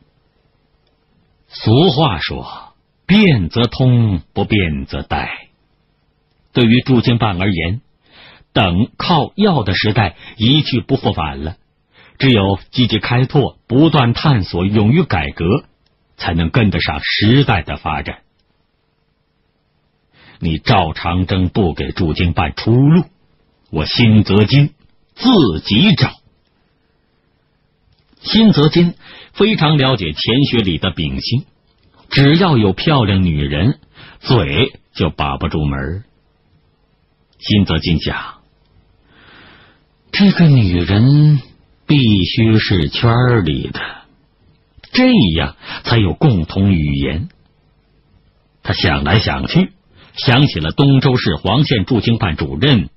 俗话说：“变则通，不变则殆。”对于驻京办而言，等靠要的时代一去不复返了，只有积极开拓、不断探索、勇于改革，才能跟得上时代的发展。你赵长征不给驻京办出路，我辛泽金自己找。辛泽金非常了解钱学礼的秉性，只要有漂亮女人，嘴就把不住门。辛泽金想。这个女人必须是圈里的，这样才有共同语言。他想来想去，想起了东周市黄县驻京办主任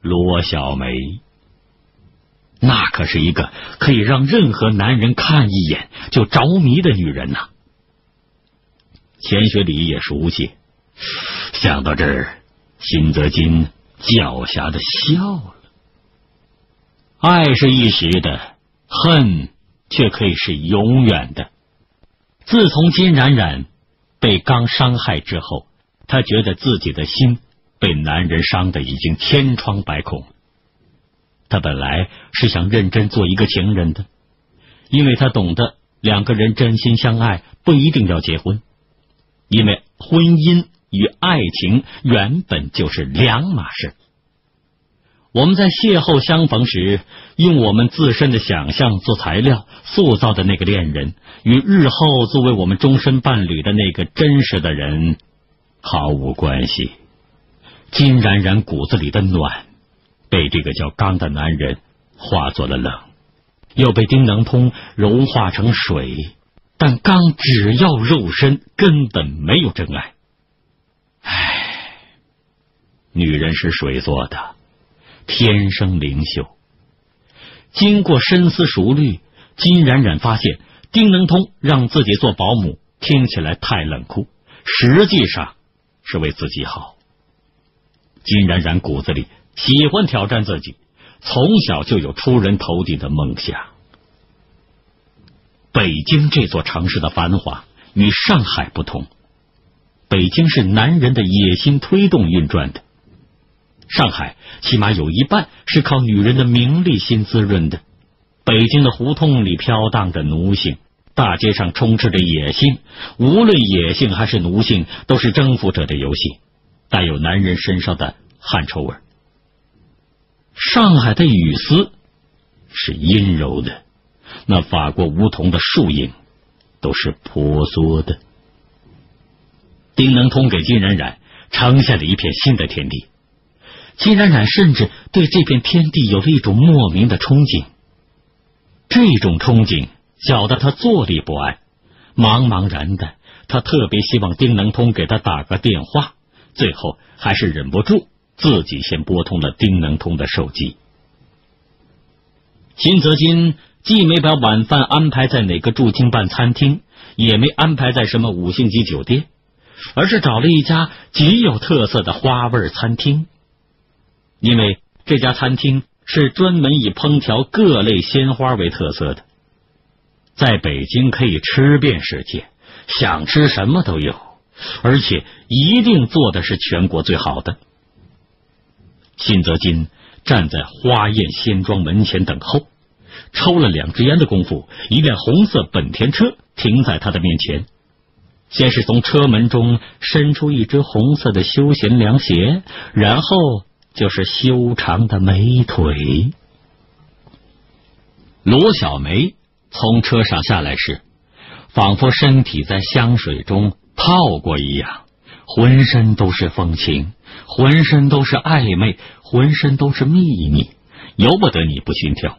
罗小梅，那可是一个可以让任何男人看一眼就着迷的女人呐。钱学礼也熟悉，想到这儿，辛泽金狡黠的笑了。爱是一时的，恨却可以是永远的。自从金冉冉被刚伤害之后，他觉得自己的心被男人伤的已经千疮百孔。他本来是想认真做一个情人的，因为他懂得两个人真心相爱不一定要结婚，因为婚姻与爱情原本就是两码事。我们在邂逅相逢时，用我们自身的想象做材料塑造的那个恋人，与日后作为我们终身伴侣的那个真实的人毫无关系。金冉冉骨子里的暖，被这个叫刚的男人化作了冷，又被丁能通融化成水。但刚只要肉身，根本没有真爱。唉，女人是水做的。天生灵秀，经过深思熟虑，金冉冉发现丁能通让自己做保姆，听起来太冷酷，实际上是为自己好。金冉冉骨子里喜欢挑战自己，从小就有出人头地的梦想。北京这座城市的繁华与上海不同，北京是男人的野心推动运转的，上海起码有一半是靠女人的名利心滋润的。北京的胡同里飘荡着奴性，大街上充斥着野性，无论野性还是奴性，都是征服者的游戏，带有男人身上的汗臭味。上海的雨丝是阴柔的。那法国梧桐的树影都是婆娑的。丁能通给金冉冉呈现了一片新的天地，金冉冉甚至对这片天地有了一种莫名的憧憬。这种憧憬搅得他坐立不安，茫茫然的。他特别希望丁能通给他打个电话，最后还是忍不住自己先拨通了丁能通的手机。金泽金。既没把晚饭安排在哪个驻京办餐厅，也没安排在什么五星级酒店，而是找了一家极有特色的花味餐厅。因为这家餐厅是专门以烹调各类鲜花为特色的，在北京可以吃遍世界，想吃什么都有，而且一定做的是全国最好的。辛泽金站在花宴鲜庄门前等候。抽了两支烟的功夫，一辆红色本田车停在他的面前。先是从车门中伸出一只红色的休闲凉鞋，然后就是修长的美腿。罗小梅从车上下来时，仿佛身体在香水中泡过一样，浑身都是风情，浑身都是暧昧，浑身都是秘密，由不得你不心跳。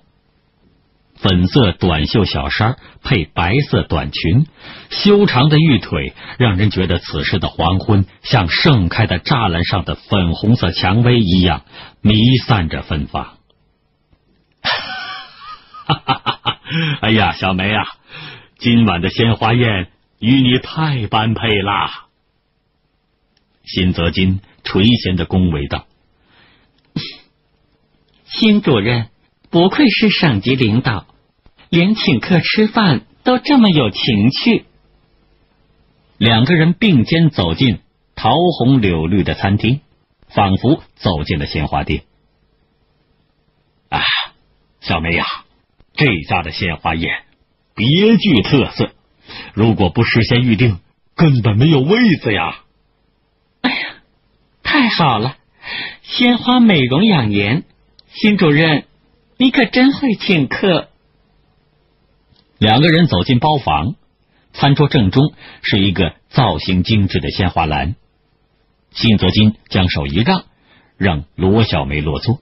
粉色短袖小衫配白色短裙，修长的玉腿让人觉得此时的黄昏像盛开的栅栏上的粉红色蔷薇一样弥散着芬芳。哈哈哈哈！哎呀，小梅啊，今晚的鲜花宴与你太般配啦！辛泽金垂涎的恭维道：“ 辛主任不愧是省级领导。”连请客吃饭都这么有情趣。两个人并肩走进桃红柳绿的餐厅，仿佛走进了鲜花店。啊，小梅呀，这家的鲜花宴别具特色，如果不事先预定，根本没有位子呀。太好了，鲜花美容养颜，新主任，你可真会请客。两个人走进包房，餐桌正中是一个造型精致的鲜花篮。辛泽金将手一让，让罗小梅落座。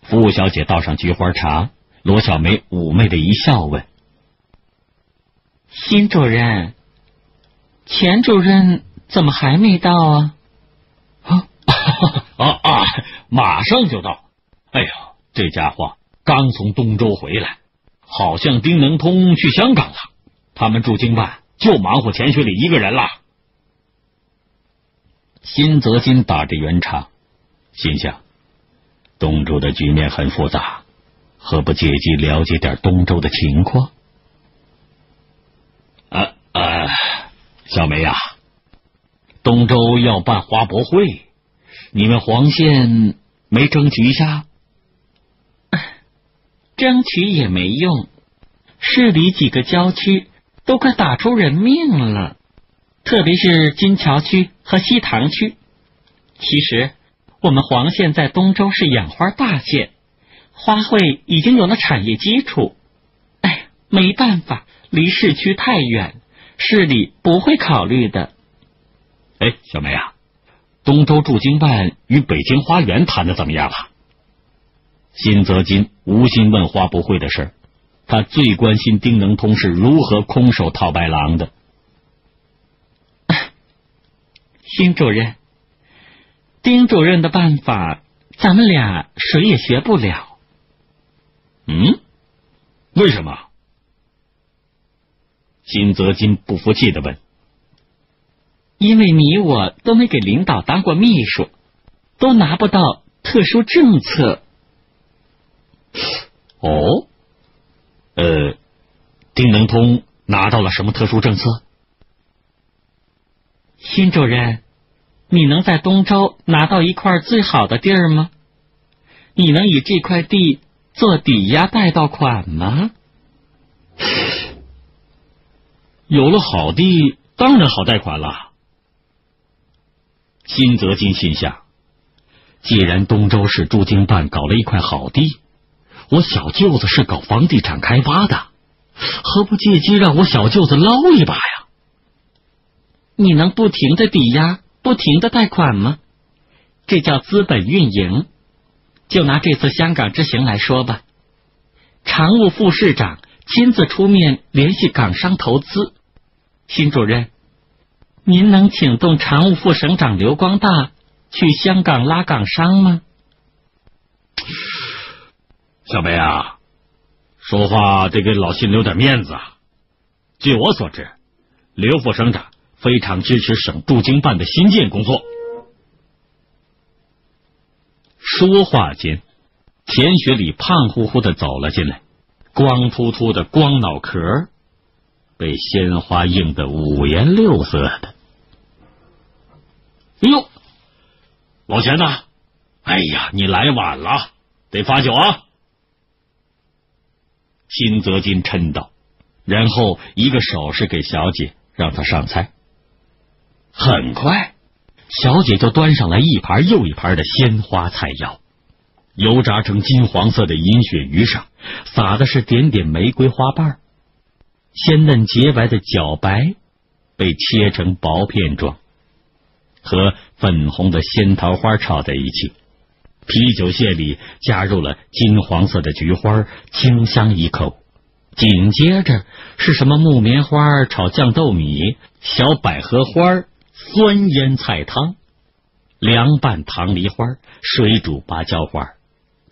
服务小姐倒上菊花茶。罗小梅妩媚的一笑，问：“新主任，钱主任怎么还没到啊？”“啊 啊啊！马上就到。哎呀，这家伙刚从东周回来。”好像丁能通去香港了，他们驻京办就忙活钱学礼一个人了。辛泽金打着圆场，心想：东周的局面很复杂，何不借机了解点东周的情况？啊啊，小梅呀，东周要办花博会，你们黄县没争取一下？争取也没用，市里几个郊区都快打出人命了，特别是金桥区和西塘区。其实我们黄县在东周是养花大县，花卉已经有了产业基础。哎，没办法，离市区太远，市里不会考虑的。哎，小梅啊，东周驻京办与北京花园谈的怎么样了？辛泽金无心问花博会的事他最关心丁能通是如何空手套白狼的。辛主任，丁主任的办法，咱们俩谁也学不了。嗯，为什么？金泽金不服气的问。因为你我都没给领导当过秘书，都拿不到特殊政策。哦，呃，丁能通拿到了什么特殊政策？新主任，你能在东周拿到一块最好的地儿吗？你能以这块地做抵押贷到款吗？有了好地，当然好贷款了。金泽金心想，既然东周市驻京办搞了一块好地，我小舅子是搞房地产开发的，何不借机让我小舅子捞一把呀？你能不停的抵押、不停的贷款吗？这叫资本运营。就拿这次香港之行来说吧，常务副市长亲自出面联系港商投资。新主任，您能请动常务副省长刘光大去香港拉港商吗？小梅啊，说话得给老信留点面子啊！据我所知，刘副省长非常支持省驻京办的新建工作。说话间，田学礼胖乎乎的走了进来，光秃秃的光脑壳被鲜花映得五颜六色的。哎呦，老钱呐！哎呀，你来晚了，得罚酒啊！金泽金嗔道，然后一个手势给小姐，让她上菜。很快。小姐就端上来一盘又一盘的鲜花菜肴，油炸成金黄色的银鳕鱼上撒的是点点玫瑰花瓣，鲜嫩洁白的茭白被切成薄片状，和粉红的仙桃花炒在一起。啤酒蟹里加入了金黄色的菊花，清香一口。紧接着是什么木棉花炒酱豆米，小百合花。酸腌菜汤，凉拌糖梨花，水煮芭蕉花，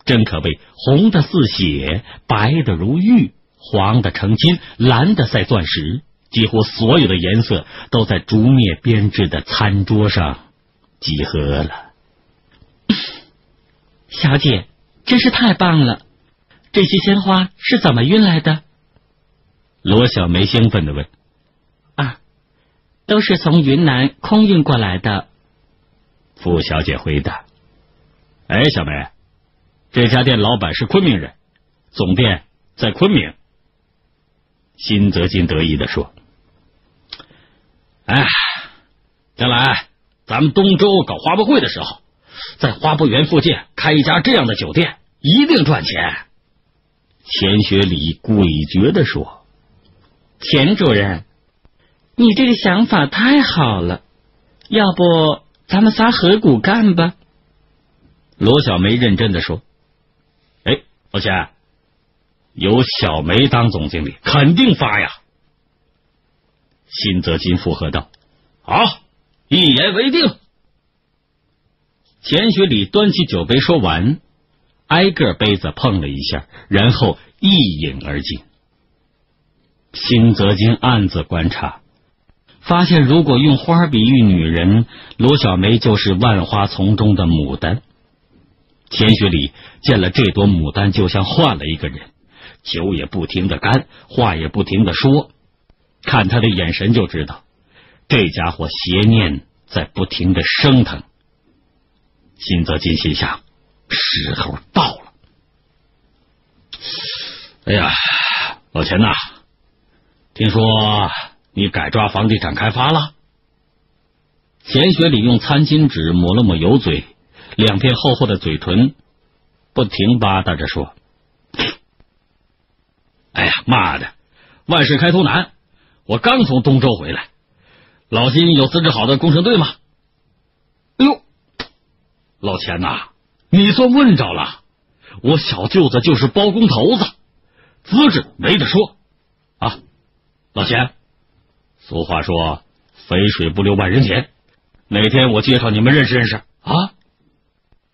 真可谓红的似血，白的如玉，黄的成金，蓝的赛钻石，几乎所有的颜色都在竹篾编制的餐桌上集合了。小姐，真是太棒了！这些鲜花是怎么运来的？罗小梅兴奋的问。啊都是从云南空运过来的。傅小姐回答：“哎，小梅，这家店老板是昆明人，总店在昆明。”辛泽金得意的说：“哎，将来咱们东周搞花博会的时候，在花博园附近开一家这样的酒店，一定赚钱。”钱学礼诡谲的说：“钱主任。”你这个想法太好了，要不咱们仨合股干吧？罗小梅认真的说：“哎，老钱，有小梅当总经理，肯定发呀。”辛泽金附和道：“好，一言为定。”钱学礼端起酒杯说完，挨个杯子碰了一下，然后一饮而尽。辛泽金暗自观察。发现，如果用花比喻女人，罗小梅就是万花丛中的牡丹。钱学礼见了这朵牡丹，就像换了一个人，酒也不停的干，话也不停的说，看他的眼神就知道，这家伙邪念在不停的升腾。辛泽金心想，时候到了。哎呀，老钱呐，听说。你改抓房地产开发了？钱学礼用餐巾纸抹了抹油嘴，两片厚厚的嘴唇不停吧嗒着说：“哎呀妈的，万事开头难！我刚从东周回来，老金有资质好的工程队吗？哎呦，老钱呐，你算问着了，我小舅子就是包工头子，资质没得说啊，老钱。”俗话说：“肥水不流外人田。”哪天我介绍你们认识认识啊？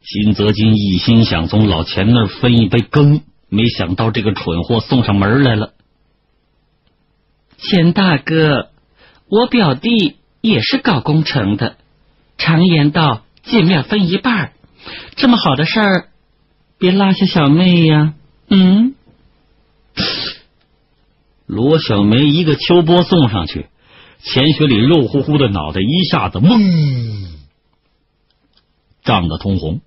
辛泽金一心想从老钱那儿分一杯羹，没想到这个蠢货送上门来了。钱大哥，我表弟也是搞工程的，常言道见面分一半这么好的事儿，别落下小妹呀。嗯。罗小梅一个秋波送上去，钱学礼肉乎乎的脑袋一下子嗡，涨得通红。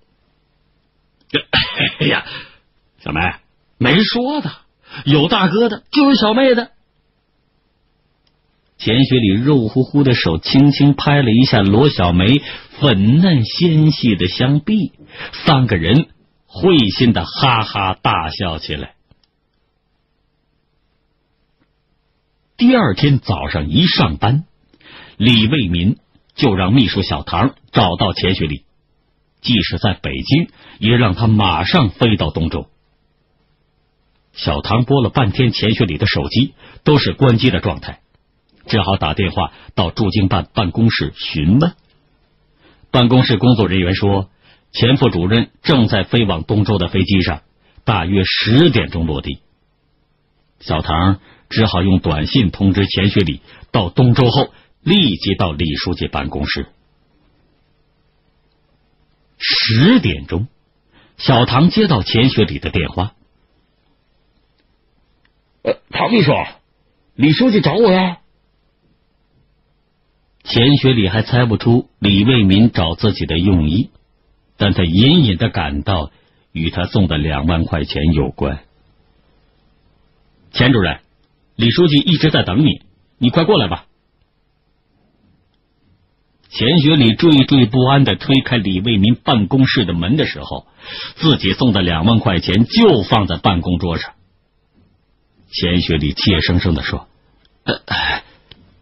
哎呀，小梅没说的，有大哥的就有小妹的。钱学礼肉乎乎的手轻轻拍了一下罗小梅粉嫩纤细的香臂，三个人会心的哈哈大笑起来。第二天早上一上班，李卫民就让秘书小唐找到钱学礼，即使在北京，也让他马上飞到东周。小唐拨了半天钱学礼的手机，都是关机的状态，只好打电话到驻京办办公室询问。办公室工作人员说，钱副主任正在飞往东周的飞机上，大约十点钟落地。小唐。只好用短信通知钱学礼，到东周后立即到李书记办公室。十点钟，小唐接到钱学礼的电话：“呃，唐秘书，李书记找我呀。”钱学礼还猜不出李卫民找自己的用意，但他隐隐的感到与他送的两万块钱有关。钱主任。李书记一直在等你，你快过来吧。钱学礼惴惴不安的推开李卫民办公室的门的时候，自己送的两万块钱就放在办公桌上。钱学礼怯生生的说：“呃，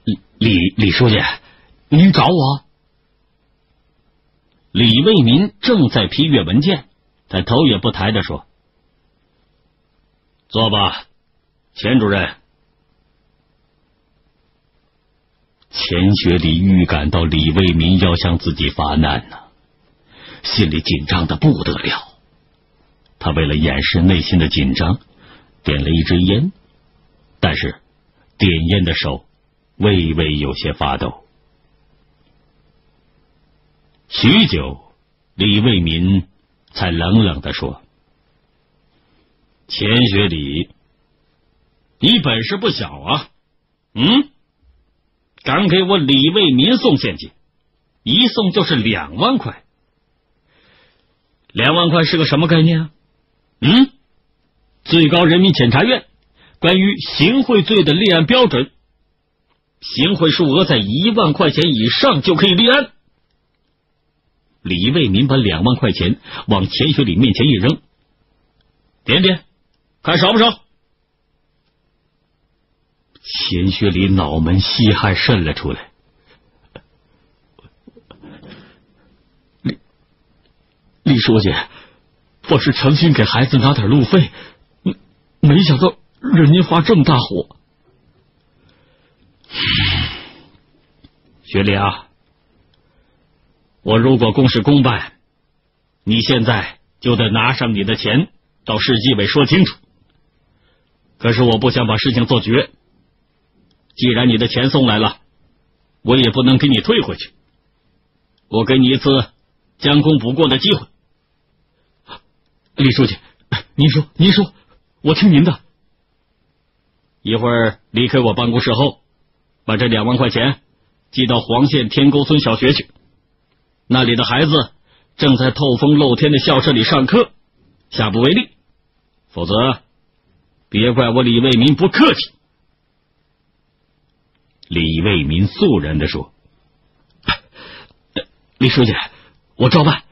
李李李书记，你找我？”李卫民正在批阅文件，他头也不抬的说：“坐吧，钱主任。”钱学礼预感到李卫民要向自己发难呢，心里紧张的不得了。他为了掩饰内心的紧张，点了一支烟，但是点烟的手微微有些发抖。许久，李卫民才冷冷的说：“钱学礼，你本事不小啊，嗯？”敢给我李卫民送现金，一送就是两万块。两万块是个什么概念啊？嗯，最高人民检察院关于行贿罪的立案标准，行贿数额在一万块钱以上就可以立案。李卫民把两万块钱往钱学礼面前一扔，点点，看少不少？钱学礼脑门细汗渗了出来，李李书记，我是诚心给孩子拿点路费，没想到惹您发这么大火。学礼啊，我如果公事公办，你现在就得拿上你的钱到市纪委说清楚。可是我不想把事情做绝。既然你的钱送来了，我也不能给你退回去。我给你一次将功补过的机会。李书记，您说，您说，我听您的。一会儿离开我办公室后，把这两万块钱寄到黄县天沟村小学去。那里的孩子正在透风露天的校舍里上课，下不为例。否则，别怪我李卫民不客气。李卫民肃然的说：“李书记，我照办，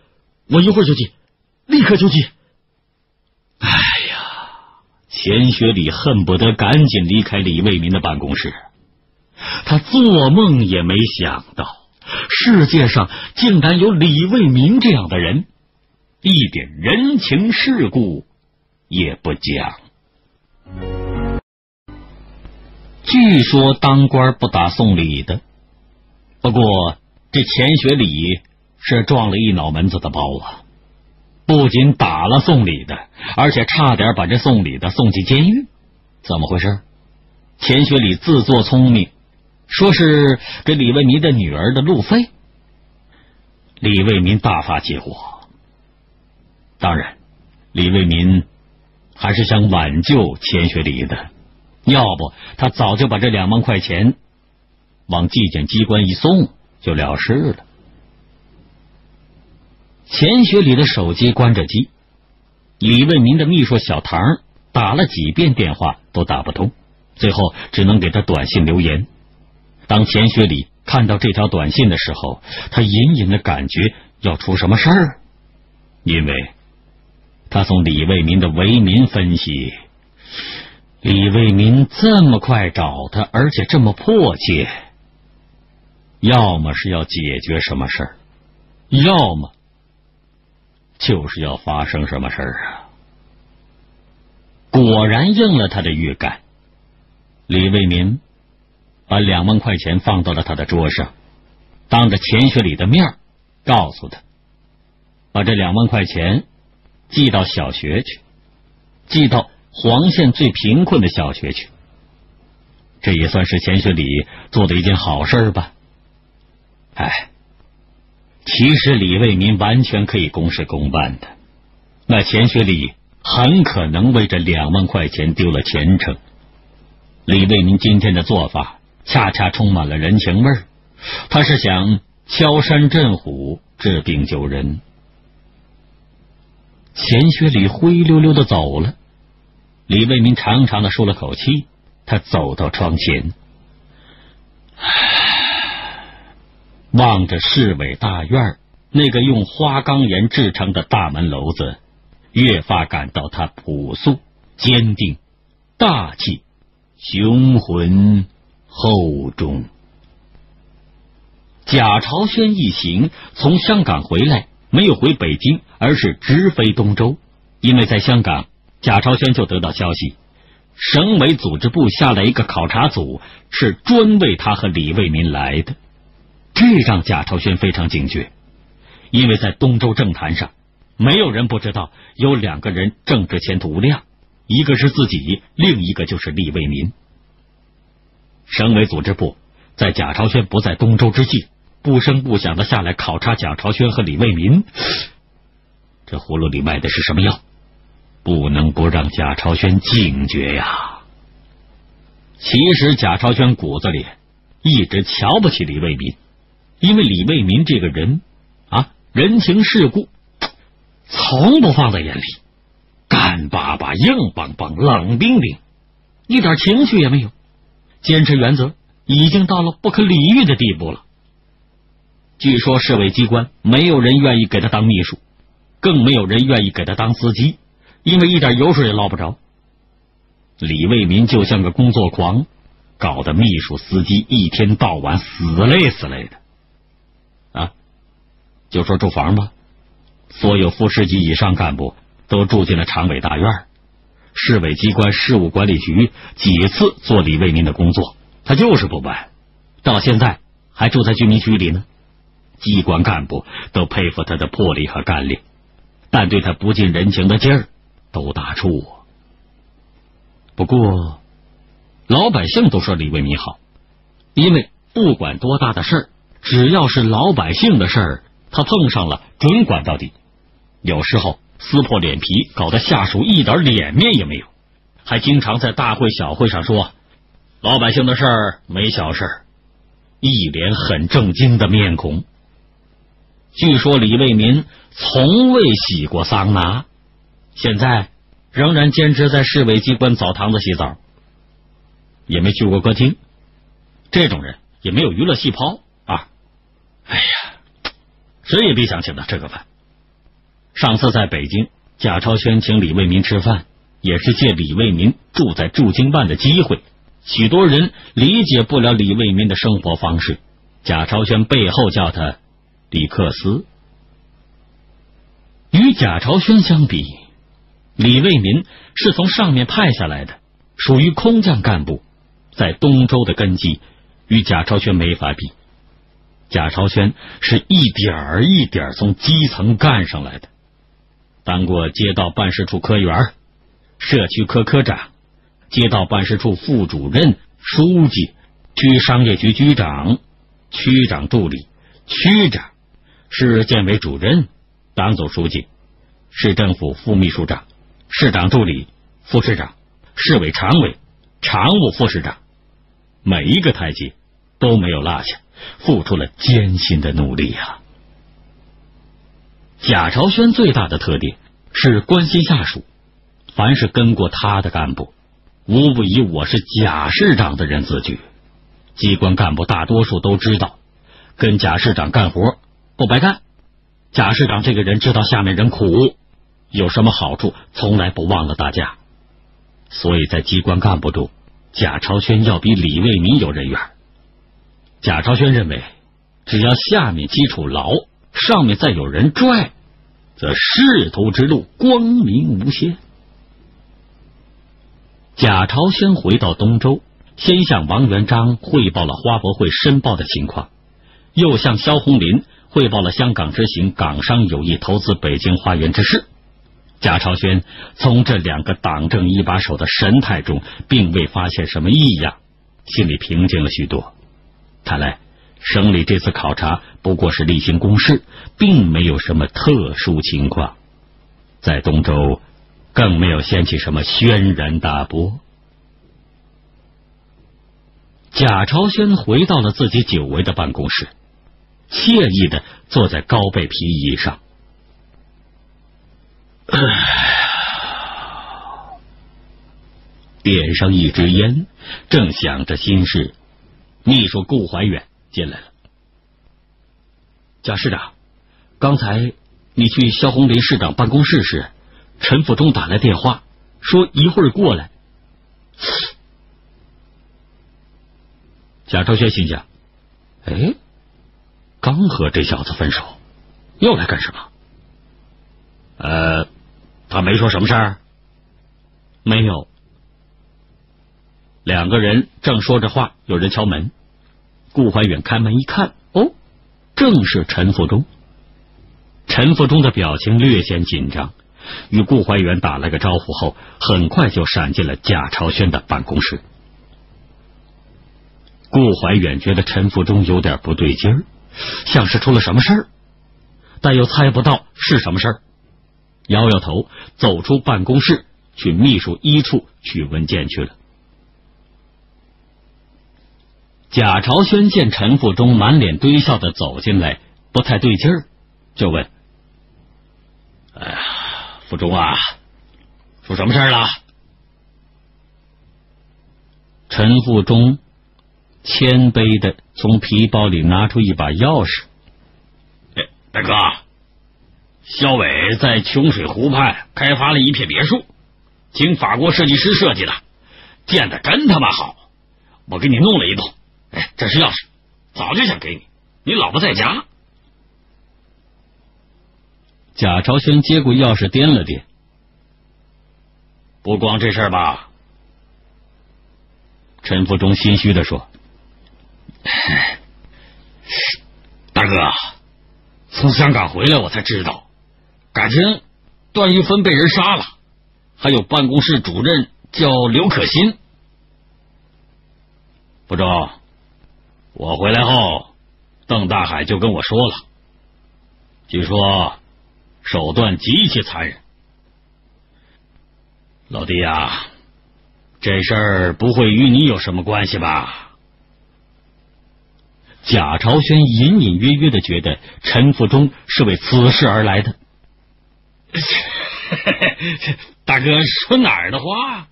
我一会儿就去，立刻就去。”哎呀，钱学礼恨不得赶紧离开李卫民的办公室。他做梦也没想到，世界上竟然有李卫民这样的人，一点人情世故也不讲。据说当官不打送礼的，不过这钱学礼是撞了一脑门子的包啊！不仅打了送礼的，而且差点把这送礼的送进监狱。怎么回事？钱学礼自作聪明，说是给李卫民的女儿的路费。李卫民大发起火。当然，李卫民还是想挽救钱学礼的，要不他早就把这两万块钱往纪检机关一送就了事了。钱学礼的手机关着机，李卫民的秘书小唐打了几遍电话都打不通，最后只能给他短信留言。当钱学礼看到这条短信的时候，他隐隐的感觉要出什么事儿，因为他从李卫民的为民分析，李卫民这么快找他，而且这么迫切，要么是要解决什么事儿，要么。就是要发生什么事儿啊！果然应了他的预感。李卫民把两万块钱放到了他的桌上，当着钱学礼的面告诉他，把这两万块钱寄到小学去，寄到黄县最贫困的小学去。这也算是钱学礼做的一件好事吧。哎。其实李卫民完全可以公事公办的，那钱学礼很可能为这两万块钱丢了前程。李卫民今天的做法恰恰充满了人情味儿，他是想敲山震虎、治病救人。钱学礼灰溜溜的走了，李卫民长长的舒了口气，他走到窗前。望着市委大院那个用花岗岩制成的大门楼子，越发感到它朴素、坚定、大气、雄浑、厚重。贾朝轩一行从香港回来，没有回北京，而是直飞东周，因为在香港，贾朝轩就得到消息，省委组织部下来一个考察组，是专为他和李卫民来的。这让贾朝轩非常警觉，因为在东周政坛上，没有人不知道有两个人政治前途无量，一个是自己，另一个就是李卫民。省委组织部在贾朝轩不在东周之际，不声不响的下来考察贾朝轩和李卫民，这葫芦里卖的是什么药？不能不让贾朝轩警觉呀！其实贾朝轩骨子里一直瞧不起李卫民。因为李卫民这个人啊，人情世故从不放在眼里，干巴巴、硬邦邦、冷冰冰，一点情绪也没有，坚持原则已经到了不可理喻的地步了。据说市委机关没有人愿意给他当秘书，更没有人愿意给他当司机，因为一点油水也捞不着。李卫民就像个工作狂，搞得秘书、司机一天到晚死累死累的。啊就说住房吧，所有副市级以上干部都住进了常委大院。市委机关事务管理局几次做李为民的工作，他就是不办，到现在还住在居民区里呢。机关干部都佩服他的魄力和干练，但对他不近人情的劲儿都打怵。不过老百姓都说李为民好，因为不管多大的事儿，只要是老百姓的事儿。他碰上了，准管到底。有时候撕破脸皮，搞得下属一点脸面也没有，还经常在大会小会上说：“老百姓的事儿没小事儿。”一脸很正经的面孔。据说李卫民从未洗过桑拿，现在仍然坚持在市委机关澡堂子洗澡，也没去过歌厅。这种人也没有娱乐细胞啊！哎呀。谁也别想请他吃个饭。上次在北京，贾超轩请李卫民吃饭，也是借李卫民住在驻京办的机会。许多人理解不了李卫民的生活方式，贾超轩背后叫他李克斯。与贾超轩相比，李卫民是从上面派下来的，属于空降干部，在东周的根基与贾超轩没法比。贾超轩是一点儿一点儿从基层干上来的，当过街道办事处科员、社区科科长、街道办事处副主任、书记、区商业局局长、区长助理、区长、市建委主任、党组书记、市政府副秘书长、市长助理、副市长、市委常委、常务副市长，每一个台阶都没有落下，付出了艰辛的努力呀。贾朝轩最大的特点是关心下属，凡是跟过他的干部，无不以我是贾市长的人自居。机关干部大多数都知道，跟贾市长干活不白干。贾市长这个人知道下面人苦，有什么好处，从来不忘了大家。所以在机关干部中，贾朝轩要比李卫民有人缘。贾朝轩认为，只要下面基础牢。上面再有人拽，则仕途之路光明无限。贾朝轩回到东周，先向王元璋汇报了花博会申报的情况，又向萧红林汇报了香港之行港商有意投资北京花园之事。贾朝轩从这两个党政一把手的神态中，并未发现什么异样，心里平静了许多。看来。省里这次考察不过是例行公事，并没有什么特殊情况，在东周更没有掀起什么轩然大波。贾朝轩回到了自己久违的办公室，惬意的坐在高背皮椅上，点上一支烟，正想着心事，秘书顾怀远。进来了，贾市长，刚才你去肖红林市长办公室时，陈福忠打来电话，说一会儿过来。贾朝轩心想：哎，刚和这小子分手，又来干什么？呃，他没说什么事儿，没有。两个人正说着话，有人敲门。顾怀远开门一看，哦，正是陈福忠。陈福忠的表情略显紧张，与顾怀远打了个招呼后，很快就闪进了贾朝轩的办公室。顾怀远觉得陈福忠有点不对劲儿，像是出了什么事儿，但又猜不到是什么事儿，摇摇头，走出办公室，去秘书一处取文件去了。贾朝轩见陈富忠满脸堆笑的走进来，不太对劲儿，就问：“哎呀，富忠啊，出什么事了？”陈富忠谦卑的从皮包里拿出一把钥匙：“哎，大哥，肖伟在琼水湖畔开发了一片别墅，请法国设计师设计的，建的真他妈好，我给你弄了一栋。”哎，这是钥匙，早就想给你。你老婆在家。贾朝轩接过钥匙，掂了掂。不光这事吧？陈福忠心虚的说：“大哥，从香港回来，我才知道，感情段玉芬被人杀了，还有办公室主任叫刘可欣。不中。”我回来后，邓大海就跟我说了，据说手段极其残忍。老弟呀，这事儿不会与你有什么关系吧？贾朝轩隐隐约约的觉得陈福忠是为此事而来的。大哥说哪儿的话？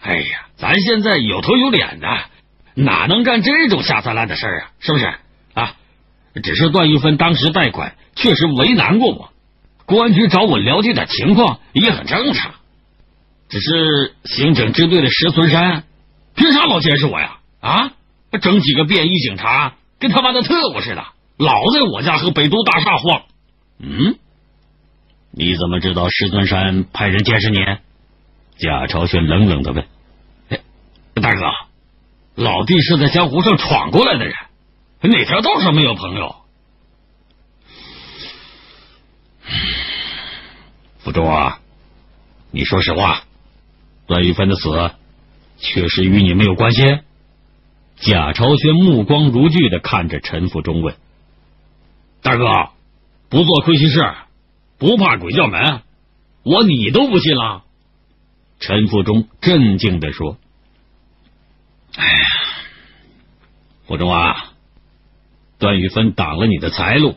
哎呀，咱现在有头有脸的。哪能干这种下三滥的事啊？是不是啊？只是段玉芬当时贷款确实为难过我，公安局找我了解点情况也很正常。只是刑警支队的石存山凭啥老监视我呀？啊，整几个便衣警察跟他妈的特务似的，老在我家和北都大厦晃。嗯，你怎么知道石存山派人监视你？贾朝轩冷冷的问。大哥。老弟是在江湖上闯过来的人，哪条道上没有朋友？福忠啊，你说实话，段玉芬的死确实与你没有关系。贾朝轩目光如炬的看着陈福忠问：“大哥，不做亏心事，不怕鬼叫门，我你都不信了？”陈福忠镇静的说：“哎呀，福忠啊，段玉芬挡了你的财路，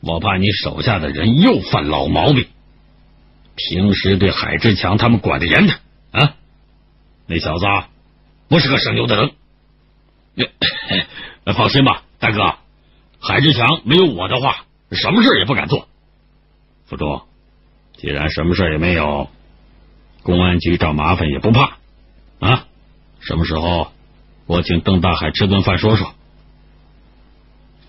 我怕你手下的人又犯老毛病。平时对海志强他们管的严的啊，那小子不是个省油的灯。” 放心吧，大哥，海志强没有我的话，什么事也不敢做。福忠，既然什么事也没有，公安局找麻烦也不怕啊。什么时候我请邓大海吃顿饭说说？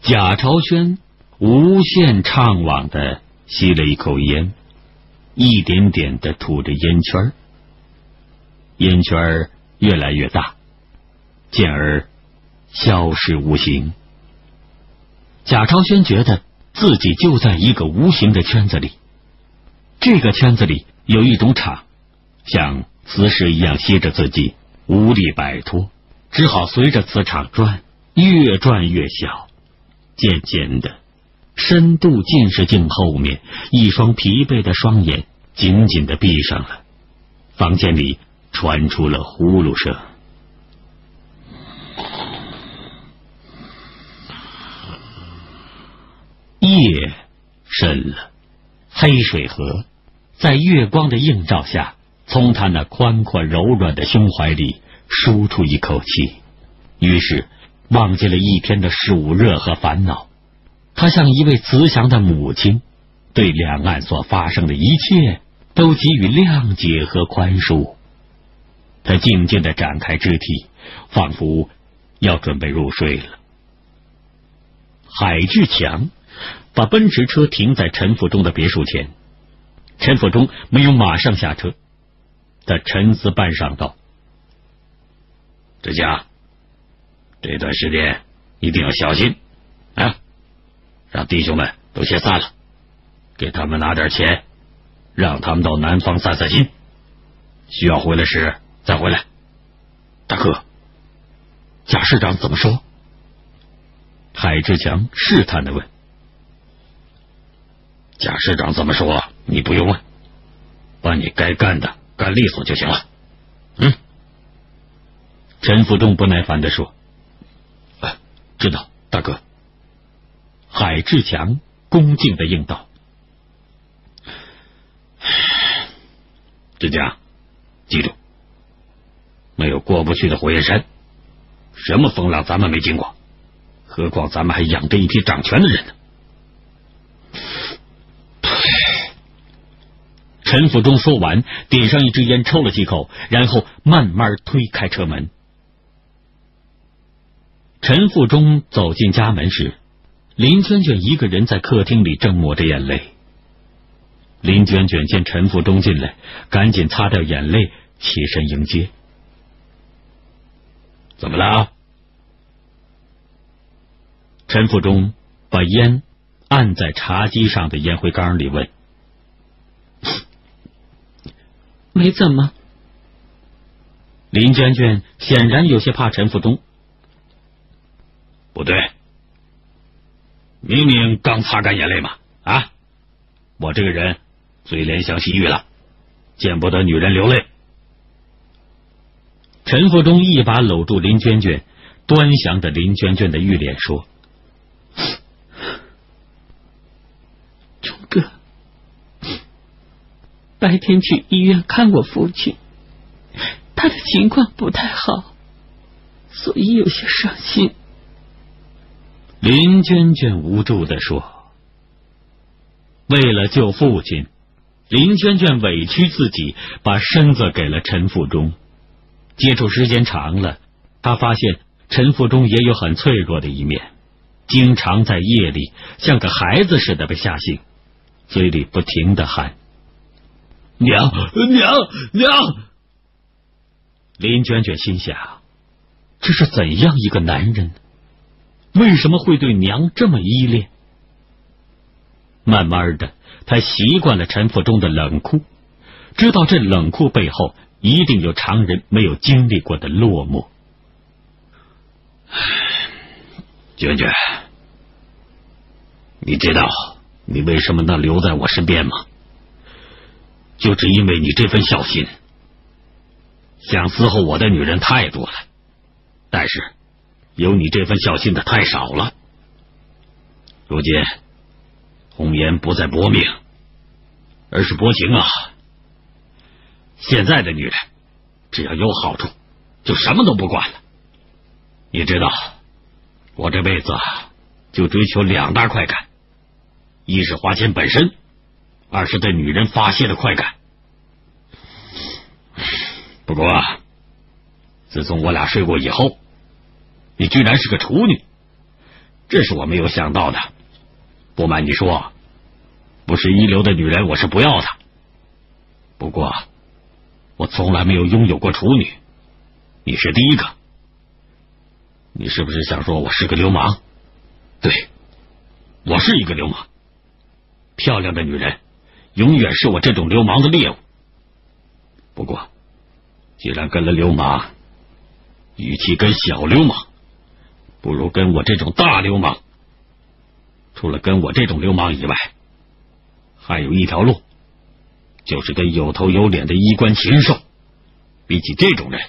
贾朝轩无限畅往的吸了一口烟，一点点的吐着烟圈烟圈越来越大，进而。消失无形。贾朝轩觉得自己就在一个无形的圈子里，这个圈子里有一种场，像磁石一样吸着自己，无力摆脱，只好随着磁场转，越转越小。渐渐的，深度近视镜后面，一双疲惫的双眼紧紧的闭上了。房间里传出了呼噜声。夜深了，黑水河在月光的映照下，从他那宽阔柔软的胸怀里舒出一口气，于是忘记了一天的暑热和烦恼。他像一位慈祥的母亲，对两岸所发生的一切都给予谅解和宽恕。他静静的展开肢体，仿佛要准备入睡了。海志强。把奔驰车停在陈府中的别墅前，陈府中没有马上下车，他沉思半晌道：“志强，这段时间一定要小心啊！让弟兄们都先散了，给他们拿点钱，让他们到南方散散心。需要回来时再回来。”大哥，贾市长怎么说？海志强试探的问。贾市长怎么说？你不用问，把你该干的干利索就行了。嗯，陈福忠不耐烦的说：“知道，大哥。”海志强恭敬的应道：“志强，记住，没有过不去的火焰山，什么风浪咱们没经过，何况咱们还养着一批掌权的人呢。”陈福忠说完，点上一支烟，抽了几口，然后慢慢推开车门。陈福忠走进家门时，林娟娟一个人在客厅里正抹着眼泪。林娟娟见陈福忠进来，赶紧擦掉眼泪，起身迎接。怎么了？陈福忠把烟按在茶几上的烟灰缸里问。没怎么。林娟娟显然有些怕陈福东。不对，明明刚擦干眼泪嘛！啊，我这个人最怜香惜玉了，见不得女人流泪。陈福东一把搂住林娟娟，端详着林娟娟的玉脸说：“忠哥。”白天去医院看我父亲，他的情况不太好，所以有些伤心。林娟娟无助的说：“为了救父亲，林娟娟委屈自己，把身子给了陈富忠。接触时间长了，她发现陈富忠也有很脆弱的一面，经常在夜里像个孩子似的被吓醒，嘴里不停的喊。”娘娘娘！林娟娟心想：这是怎样一个男人？为什么会对娘这么依恋？慢慢的，他习惯了陈复忠的冷酷，知道这冷酷背后一定有常人没有经历过的落寞。娟娟，你知道你为什么能留在我身边吗？就只因为你这份孝心。想伺候我的女人太多了，但是有你这份孝心的太少了。如今红颜不再薄命，而是薄情啊！现在的女人只要有好处，就什么都不管了。你知道，我这辈子就追求两大快感：一是花钱本身，二是对女人发泄的快感。不过，自从我俩睡过以后，你居然是个处女，这是我没有想到的。不瞒你说，不是一流的女人，我是不要的。不过，我从来没有拥有过处女，你是第一个。你是不是想说我是个流氓？对，我是一个流氓。漂亮的女人永远是我这种流氓的猎物。不过。既然跟了流氓，与其跟小流氓，不如跟我这种大流氓。除了跟我这种流氓以外，还有一条路，就是跟有头有脸的衣冠禽兽。比起这种人，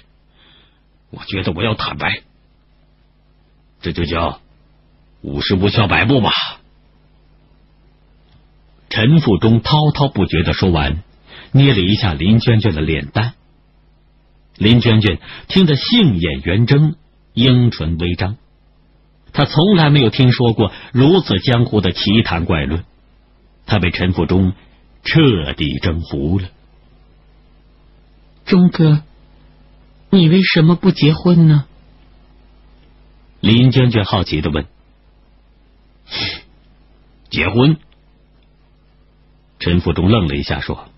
我觉得我要坦白，这就叫五十步笑百步吧。陈富忠滔滔不绝的说完，捏了一下林娟娟的脸蛋。林娟娟听得杏眼圆睁，樱唇微张。她从来没有听说过如此江湖的奇谈怪论，她被陈富忠彻底征服了。忠哥，你为什么不结婚呢？林娟娟好奇的问。结婚？陈富忠愣了一下，说：“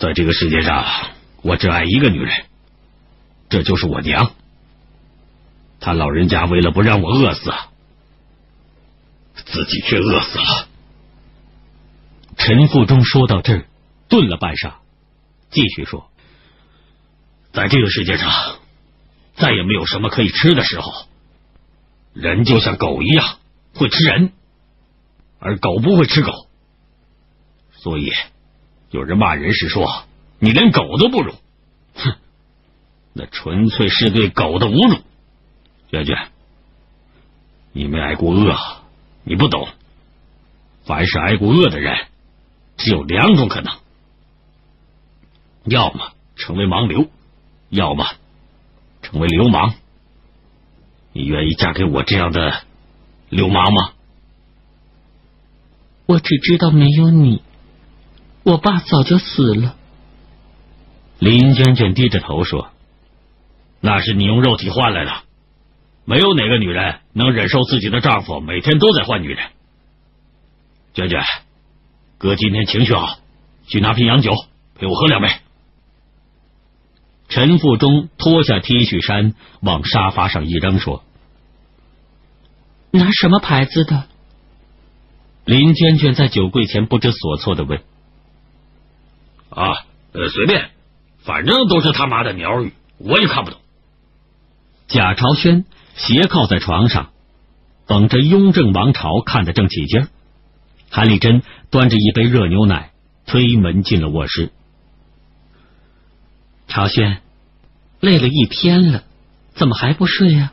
在这个世界上。”我只爱一个女人，这就是我娘。她老人家为了不让我饿死，自己却饿死了。陈富忠说到这儿，顿了半晌，继续说：“在这个世界上，再也没有什么可以吃的时候。人就像狗一样会吃人，而狗不会吃狗。所以有人骂人时说。”你连狗都不如，哼！那纯粹是对狗的侮辱。娟娟，你没挨过饿，你不懂。凡是挨过饿的人，只有两种可能：要么成为盲流，要么成为流氓。你愿意嫁给我这样的流氓吗？我只知道没有你，我爸早就死了。林娟娟低着头说：“那是你用肉体换来的，没有哪个女人能忍受自己的丈夫每天都在换女人。”娟娟，哥今天情绪好，去拿瓶洋酒陪我喝两杯。陈富忠脱下 T 恤衫往沙发上一扔，说：“拿什么牌子的？”林娟娟在酒柜前不知所措的问：“啊，呃，随便。”反正都是他妈的鸟语，我也看不懂。贾朝轩斜靠在床上，等着《雍正王朝》看得正起劲儿。韩丽珍端着一杯热牛奶，推门进了卧室。朝轩，累了一天了，怎么还不睡呀？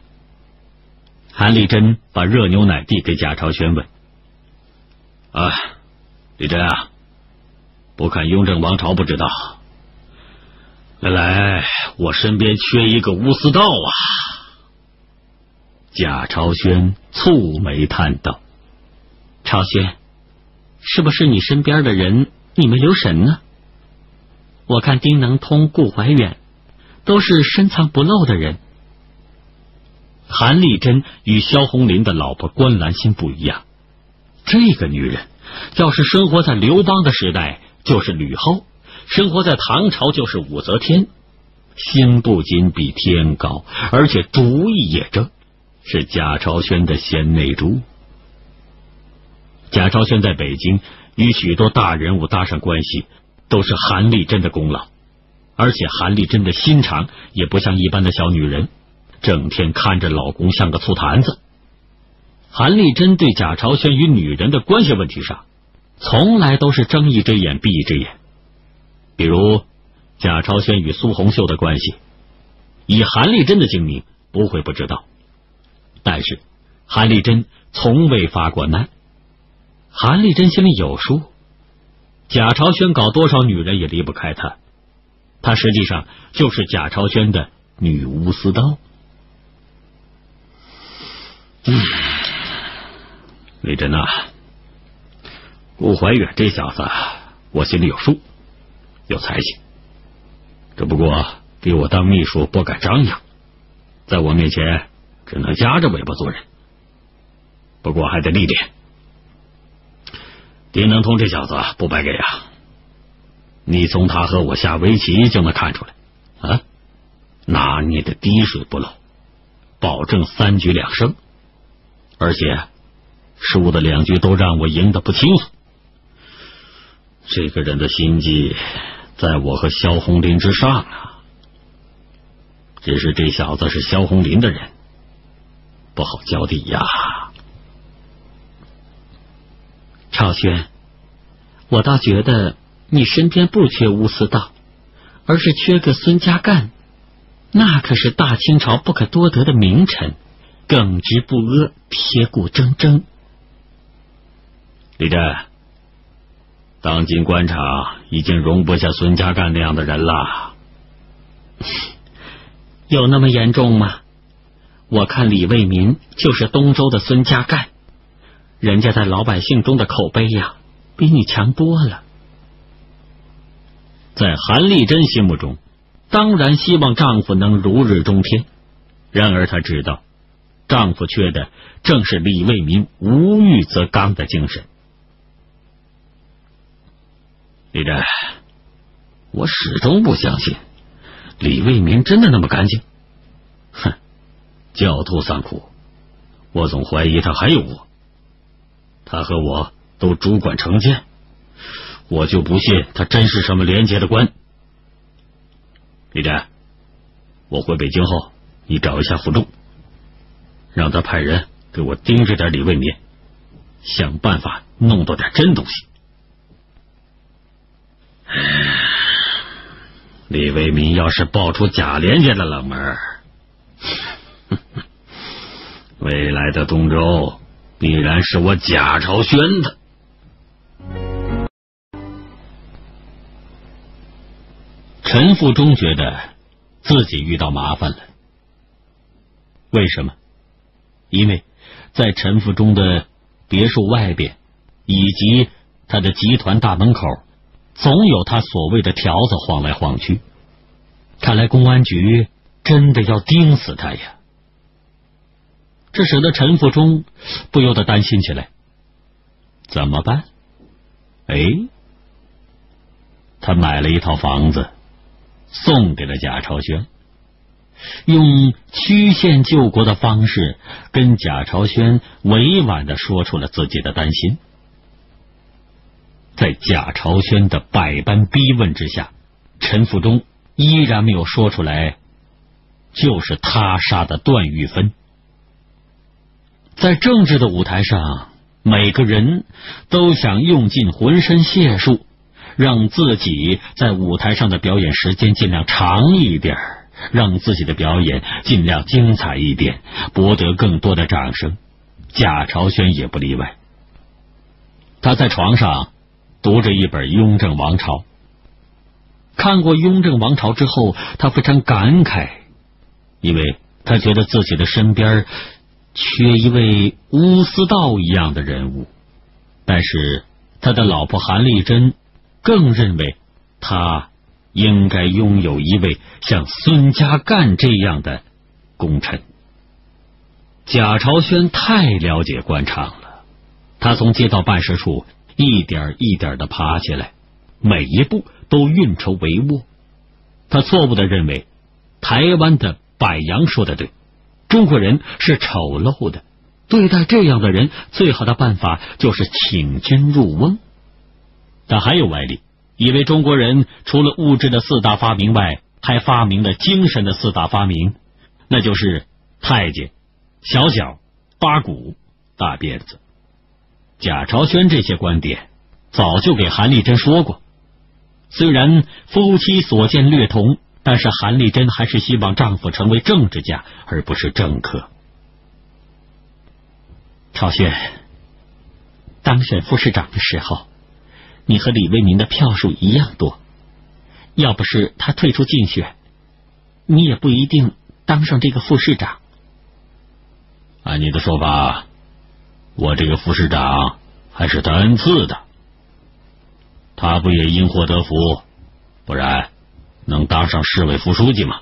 韩丽珍把热牛奶递给贾朝轩，问：“啊，丽珍啊，不看《雍正王朝》不知道。”原来我身边缺一个乌丝道啊！贾朝轩蹙眉叹道：“朝轩，是不是你身边的人你没留神呢？我看丁能通、顾怀远都是深藏不露的人。韩丽珍与萧红林的老婆关兰心不一样，这个女人要是生活在刘邦的时代，就是吕后。”生活在唐朝就是武则天，心不仅比天高，而且主意也正，是贾朝轩的贤内助。贾朝轩在北京与许多大人物搭上关系，都是韩丽珍的功劳。而且韩丽珍的心肠也不像一般的小女人，整天看着老公像个醋坛子。韩丽珍对贾朝轩与女人的关系问题上，从来都是睁一只眼闭一只眼。比如贾朝轩与苏红秀的关系，以韩丽珍的精明不会不知道。但是韩丽珍从未发过难，韩丽珍心里有数。贾朝轩搞多少女人也离不开她，她实际上就是贾朝轩的女巫私刀。嗯。李珍呐，顾怀远这小子，我心里有数，有才气，只不过给我当秘书不敢张扬，在我面前只能夹着尾巴做人。不过还得历练。丁能通这小子不白给啊！你从他和我下围棋就能看出来啊，拿捏的滴水不漏，保证三局两胜，而且。输的两局都让我赢得不轻松，这个人的心计在我和萧红林之上啊。只是这小子是萧红林的人，不好交底呀。朝轩，我倒觉得你身边不缺乌丝道，而是缺个孙家干，那可是大清朝不可多得的名臣，耿直不阿，铁骨铮铮。李震，当今官场已经容不下孙家干那样的人了，有那么严重吗？我看李卫民就是东周的孙家干，人家在老百姓中的口碑呀，比你强多了。在韩丽珍心目中，当然希望丈夫能如日中天，然而她知道，丈夫缺的正是李卫民无欲则刚的精神。李真，我始终不相信李卫民真的那么干净。哼，狡兔三窟，我总怀疑他还有我。他和我都主管成奸，我就不信他真是什么廉洁的官。李真，我回北京后，你找一下傅仲，让他派人给我盯着点李卫民，想办法弄到点真东西。李为民要是爆出贾琏家的冷门，未来的东周必然是我贾朝轩的。陈富忠觉得自己遇到麻烦了，为什么？因为在陈富忠的别墅外边，以及他的集团大门口。总有他所谓的条子晃来晃去，看来公安局真的要盯死他呀！这使得陈福忠不由得担心起来。怎么办？哎，他买了一套房子，送给了贾朝轩，用曲线救国的方式跟贾朝轩委婉的说出了自己的担心。在贾朝轩的百般逼问之下，陈福忠依然没有说出来，就是他杀的段玉芬。在政治的舞台上，每个人都想用尽浑身解数，让自己在舞台上的表演时间尽量长一点，让自己的表演尽量精彩一点，博得更多的掌声。贾朝轩也不例外，他在床上。读着一本《雍正王朝》，看过《雍正王朝》之后，他非常感慨，因为他觉得自己的身边缺一位乌思道一样的人物。但是他的老婆韩丽珍更认为他应该拥有一位像孙家淦这样的功臣。贾朝轩太了解官场了，他从街道办事处。一点一点的爬起来，每一步都运筹帷幄。他错误的认为，台湾的柏杨说的对，中国人是丑陋的，对待这样的人，最好的办法就是请君入瓮。但还有歪理，以为中国人除了物质的四大发明外，还发明了精神的四大发明，那就是太监、小脚、八股、大辫子。贾朝轩这些观点早就给韩丽珍说过。虽然夫妻所见略同，但是韩丽珍还是希望丈夫成为政治家，而不是政客。朝轩当选副市长的时候，你和李卫民的票数一样多。要不是他退出竞选，你也不一定当上这个副市长。按你的说法，我这个副市长还是他恩赐的。他不也因祸得福？不然能当上市委副书记吗？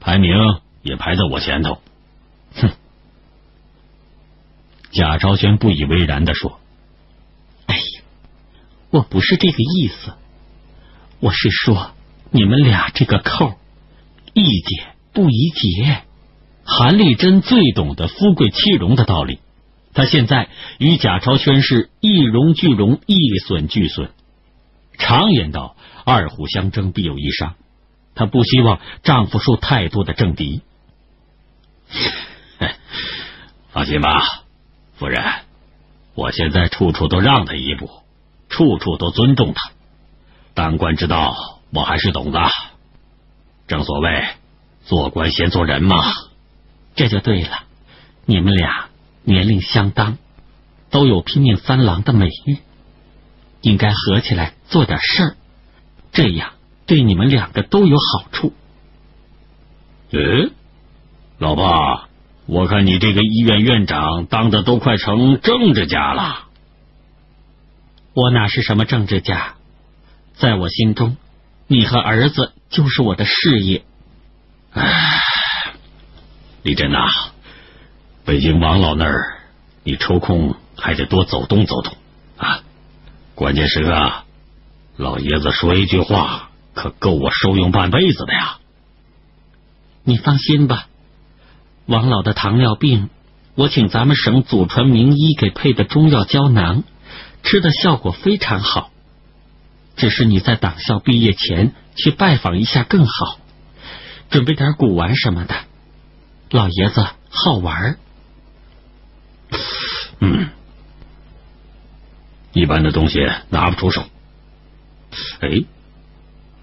排名也排在我前头。哼！贾昭轩不以为然的说：“哎呀，我不是这个意思，我是说你们俩这个扣一点不宜结。”韩丽珍最懂得富贵妻荣的道理，她现在与贾朝轩是一荣俱荣，一损俱损。常言道：“二虎相争，必有一伤。”她不希望丈夫受太多的政敌。放心吧，夫人，我现在处处都让他一步，处处都尊重他。当官之道，我还是懂的。正所谓，做官先做人嘛。这就对了。你们俩年龄相当，都有拼命三郎的美誉。应该合起来做点事儿，这样对你们两个都有好处。嗯，老爸，我看你这个医院院长当的都快成政治家了。我哪是什么政治家？在我心中，你和儿子就是我的事业。唉，李真呐，北京王老那儿，你抽空还得多走动走动啊。关键时刻，老爷子说一句话，可够我受用半辈子的呀！你放心吧，王老的糖尿病，我请咱们省祖传名医给配的中药胶囊，吃的效果非常好。只是你在党校毕业前去拜访一下更好，准备点古玩什么的。老爷子好玩。嗯。一般的东西拿不出手。哎，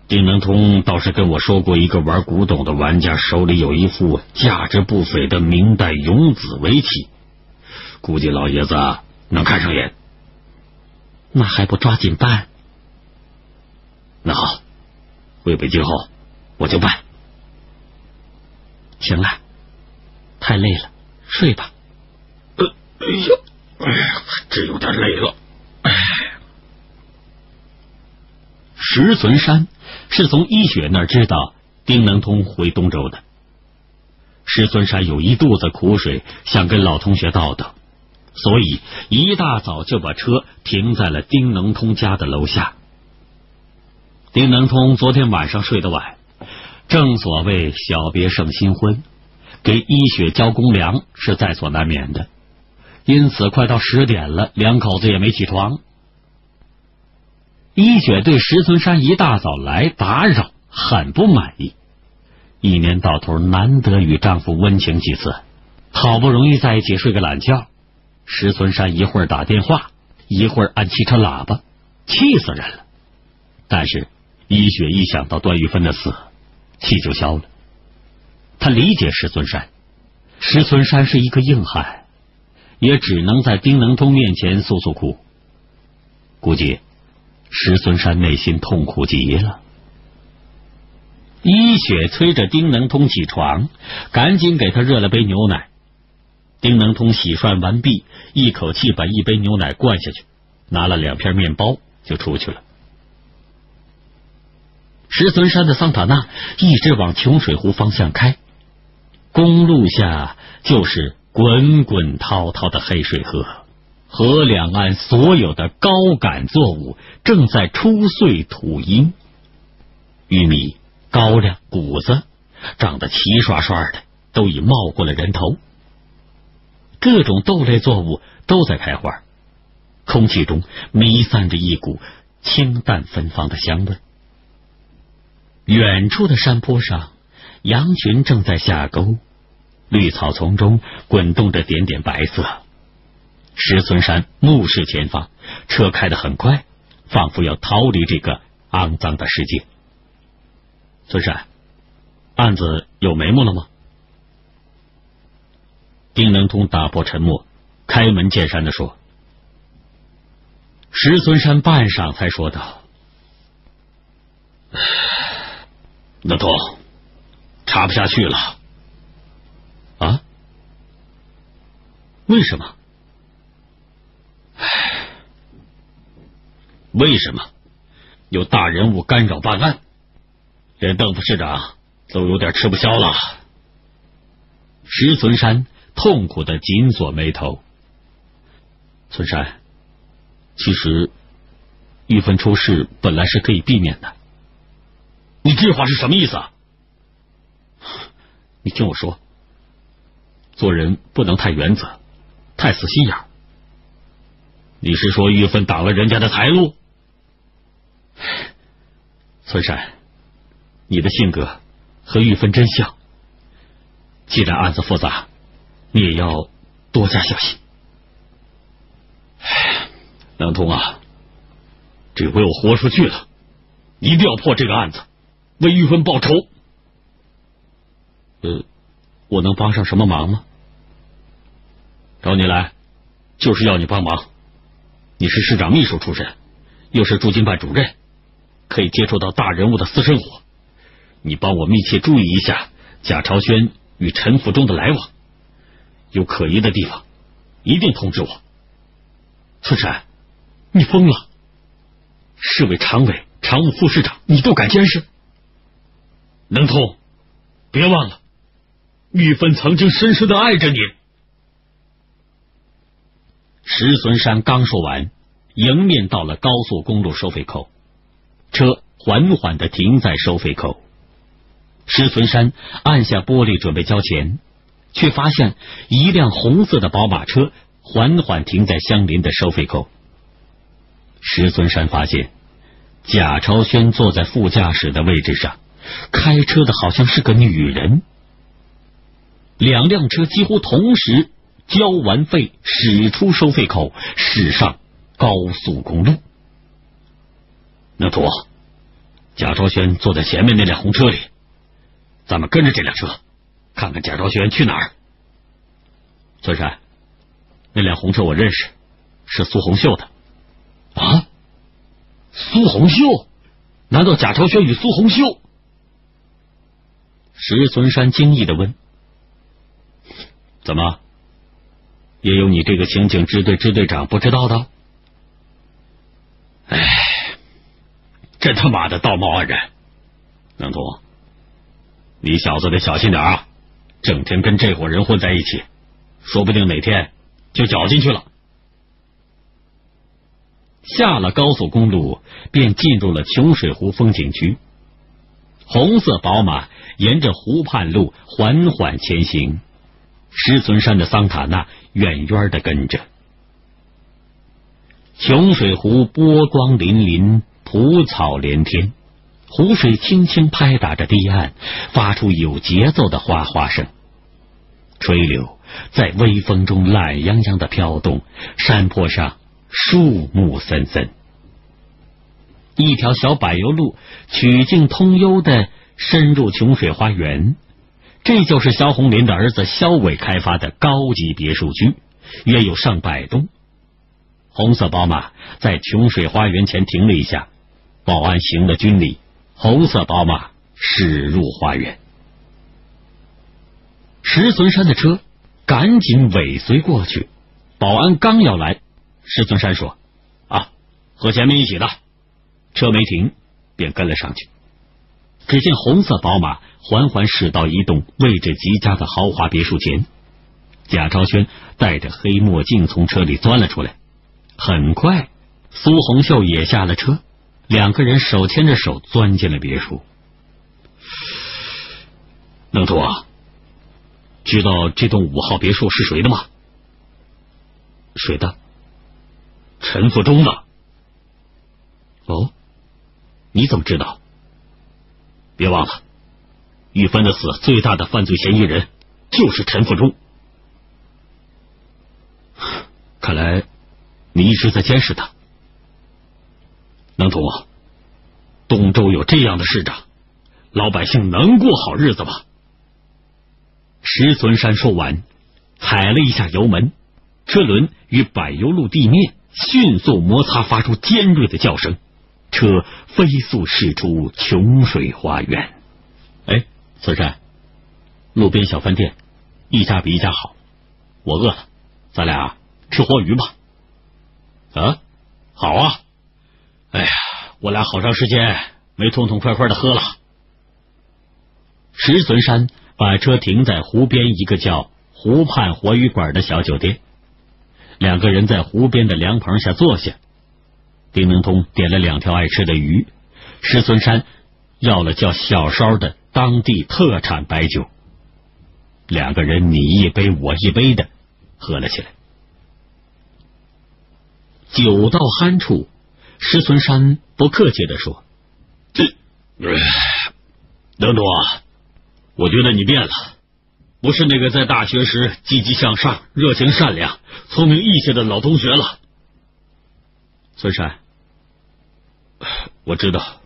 丁能通倒是跟我说过，一个玩古董的玩家手里有一副价值不菲的明代永子围棋，估计老爷子能看上眼。那还不抓紧办？那好，回北京后我就办。行了，太累了，睡吧。哎呀，哎呀，真有点累了。石存山是从医雪那儿知道丁能通回东州的。石存山有一肚子苦水，想跟老同学道道，所以一大早就把车停在了丁能通家的楼下。丁能通昨天晚上睡得晚，正所谓小别胜新婚，给医雪交公粮是在所难免的，因此快到十点了，两口子也没起床。一雪对石存山一大早来打扰很不满意，一年到头难得与丈夫温情几次，好不容易在一起睡个懒觉，石存山一会儿打电话，一会儿按汽车喇叭，气死人了。但是一雪一想到段玉芬的死，气就消了。他理解石存山，石存山是一个硬汉，也只能在丁能通面前诉诉苦，估计。石孙山内心痛苦极了。一雪催着丁能通起床，赶紧给他热了杯牛奶。丁能通洗涮完毕，一口气把一杯牛奶灌下去，拿了两片面包就出去了。石孙山的桑塔纳一直往琼水湖方向开，公路下就是滚滚滔滔的黑水河。河两岸所有的高杆作物正在出穗吐荫，玉米、高粱、谷子长得齐刷刷的，都已冒过了人头。各种豆类作物都在开花，空气中弥散着一股清淡芬芳的香味。远处的山坡上，羊群正在下沟，绿草丛中滚动着点点白色。石村山目视前方，车开得很快，仿佛要逃离这个肮脏的世界。孙山，案子有眉目了吗？丁能通打破沉默，开门见山的说：“石村山半晌才说道：‘能通，查不下去了。’啊？为什么？唉，为什么？有大人物干扰办案，连邓副市长都有点吃不消了。”石存山。痛苦的紧锁眉头，村山，其实玉芬出事本来是可以避免的。你这话是什么意思？啊？你听我说，做人不能太原则，太死心眼。你是说玉芬挡了人家的财路？村山，你的性格和玉芬真像。既然案子复杂。你也要多加小心。梁通啊，这回我豁出去了，一定要破这个案子，为玉芬报仇。呃，我能帮上什么忙吗？找你来就是要你帮忙。你是市长秘书出身，又是驻京办主任，可以接触到大人物的私生活。你帮我密切注意一下贾朝轩与陈福忠的来往。有可疑的地方，一定通知我。村山，你疯了！市委常委、常务副市长，你都敢监视？能通，别忘了，玉芬曾经深深的爱着你。石存山刚说完，迎面到了高速公路收费口，车缓缓的停在收费口。石存山按下玻璃，准备交钱。却发现一辆红色的宝马车缓缓停在相邻的收费口。石存山发现贾超轩坐在副驾驶的位置上，开车的好像是个女人。两辆车几乎同时交完费，驶出收费口，驶上高速公路。那图，贾朝轩坐在前面那辆红车里，咱们跟着这辆车。看看贾昭轩去哪儿？孙山，那辆红车我认识，是苏红秀的。啊，苏红秀？难道贾朝轩与苏红秀？石存山惊异的问：“怎么，也有你这个刑警支队支队长不知道的？”哎，真他妈的道貌岸然！能通，你小子得小心点啊！整天跟这伙人混在一起，说不定哪天就搅进去了。下了高速公路，便进入了琼水湖风景区。红色宝马沿着湖畔路缓缓前行，石存山的桑塔纳远远的跟着。琼水湖波光粼粼，蒲草连天。湖水轻轻拍打着堤岸，发出有节奏的哗哗声。垂柳在微风中懒洋洋的飘动，山坡上树木森森。一条小柏油路曲径通幽的深入琼水花园，这就是肖红林的儿子肖伟开发的高级别墅区，约有上百栋。红色宝马在琼水花园前停了一下，保安行了军礼。红色宝马驶入花园，石存山的车赶紧尾随过去。保安刚要来，石存山说：“啊，和前面一起的。”车没停，便跟了上去。只见红色宝马缓缓驶到一栋位置极佳的豪华别墅前，贾昭轩戴着黑墨镜从车里钻了出来。很快，苏红秀也下了车。两个人手牵着手钻进了别墅。能图啊，知道这栋五号别墅是谁的吗？谁的？陈福忠的。哦，你怎么知道？别忘了，玉芬的死最大的犯罪嫌疑人就是陈福忠。看来你一直在监视他。能同啊？东周有这样的市长，老百姓能过好日子吗？石存山说完，踩了一下油门，车轮与柏油路地面迅速摩擦，发出尖锐的叫声，车飞速驶出琼水花园。哎，孙山，路边小饭店一家比一家好，我饿了，咱俩吃活鱼吧。啊，好啊！哎呀，我俩好长时间没痛痛快快的喝了。石存山。把车停在湖边一个叫“湖畔活鱼馆”的小酒店，两个人在湖边的凉棚下坐下。丁明通点了两条爱吃的鱼，石村山要了叫小烧的当地特产白酒。两个人你一杯我一杯的喝了起来。酒到酣处，石村山不客气的说：“这，能通啊。”我觉得你变了，不是那个在大学时积极向上、热情善良、聪明义气的老同学了。孙山，我知道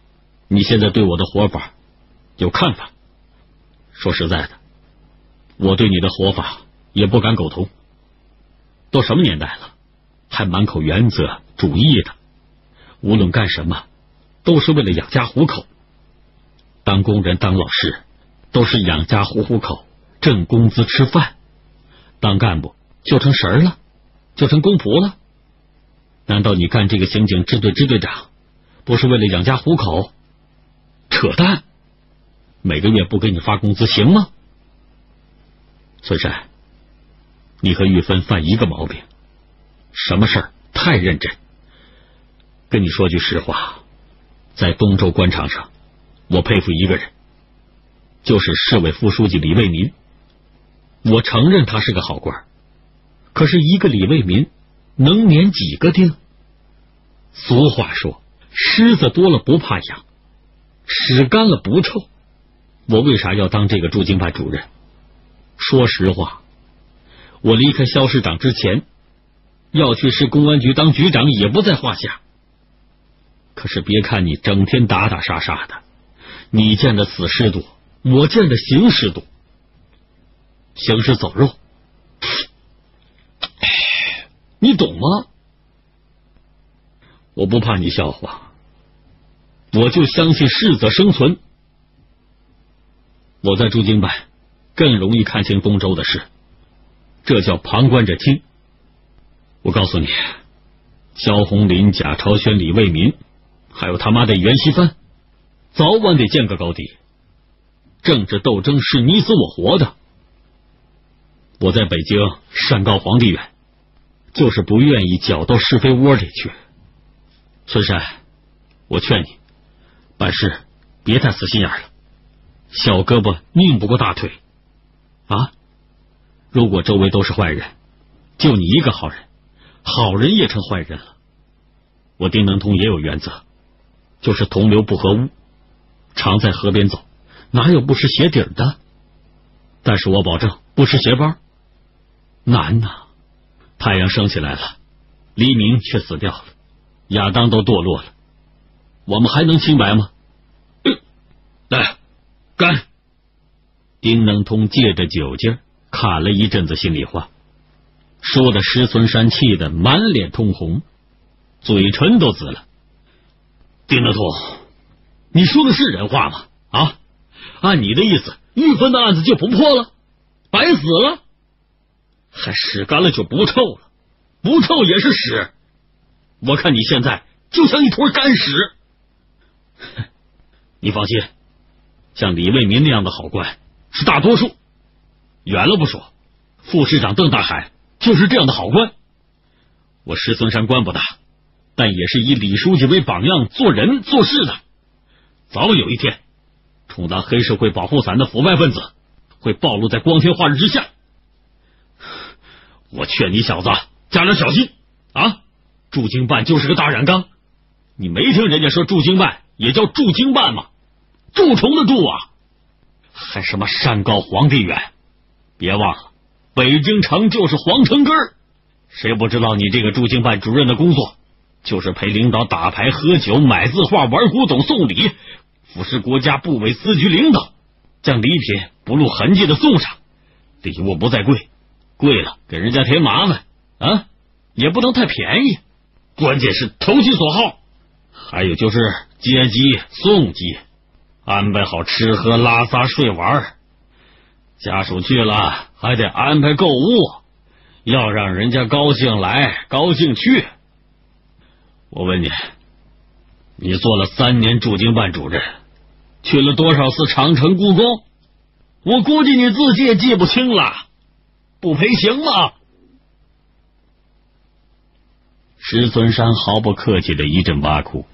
你现在对我的活法有看法。说实在的，我对你的活法也不敢苟同。都什么年代了，还满口原则主义的？无论干什么，都是为了养家糊口。当工人，当老师。都是养家糊糊口，挣工资吃饭。当干部就成神了，就成公仆了。难道你干这个刑警支队支队长，不是为了养家糊口？扯淡！每个月不给你发工资行吗？孙山，你和玉芬犯一个毛病，什么事儿太认真。跟你说句实话，在东周官场上，我佩服一个人。就是市委副书记李卫民，我承认他是个好官，可是一个李卫民能撵几个丁？俗话说，虱子多了不怕痒，屎干了不臭。我为啥要当这个驻京办主任？说实话，我离开肖市长之前，要去市公安局当局长也不在话下。可是别看你整天打打杀杀的，你见的死尸多。我见的行尸多，行尸走肉，你懂吗？我不怕你笑话，我就相信适者生存。我在驻京办更容易看清东周的事，这叫旁观者清。我告诉你，肖红林、贾朝轩、李卫民，还有他妈的袁熙帆，早晚得见个高低。政治斗争是你死我活的。我在北京山高皇帝远，就是不愿意搅到是非窝里去。孙山，我劝你办事别太死心眼了，小胳膊拧不过大腿啊！如果周围都是坏人，就你一个好人，好人也成坏人了。我丁能通也有原则，就是同流不合污，常在河边走。哪有不湿鞋底的？但是我保证不湿鞋帮。难呐！太阳升起来了，黎明却死掉了，亚当都堕落了，我们还能清白吗？来，干！丁能通借着酒劲儿砍了一阵子心里话，说的石存山气得满脸通红，嘴唇都紫了。丁能通，你说的是人话吗？啊？按你的意思，玉芬的案子就不破了，白死了，还屎干了就不臭了，不臭也是屎。我看你现在就像一坨干屎。你放心，像李卫民那样的好官是大多数。远了不说，副市长邓大海就是这样的好官。我石村山官不大，但也是以李书记为榜样做人做事的。早晚有一天。充当黑社会保护伞的腐败分子会暴露在光天化日之下。我劝你小子家长小心啊！驻京办就是个大染缸，你没听人家说驻京办也叫驻京办吗？蛀虫的蛀啊，还什么山高皇帝远？别忘了，北京城就是皇城根儿。谁不知道你这个驻京办主任的工作，就是陪领导打牌、喝酒、买字画、玩古董、送礼，服侍国家部委司局领导，将礼品不露痕迹的送上。礼物不再贵，贵了给人家添麻烦啊，也不能太便宜。关键是投其所好，还有就是接机送机，安排好吃喝拉撒睡玩。家属去了还得安排购物。要让人家高兴来，高兴去。我问你，你做了三年驻京办主任，去了多少次长城、故宫？我估计你自己也记不清了，不赔行吗？石尊山毫不客气的一阵挖苦。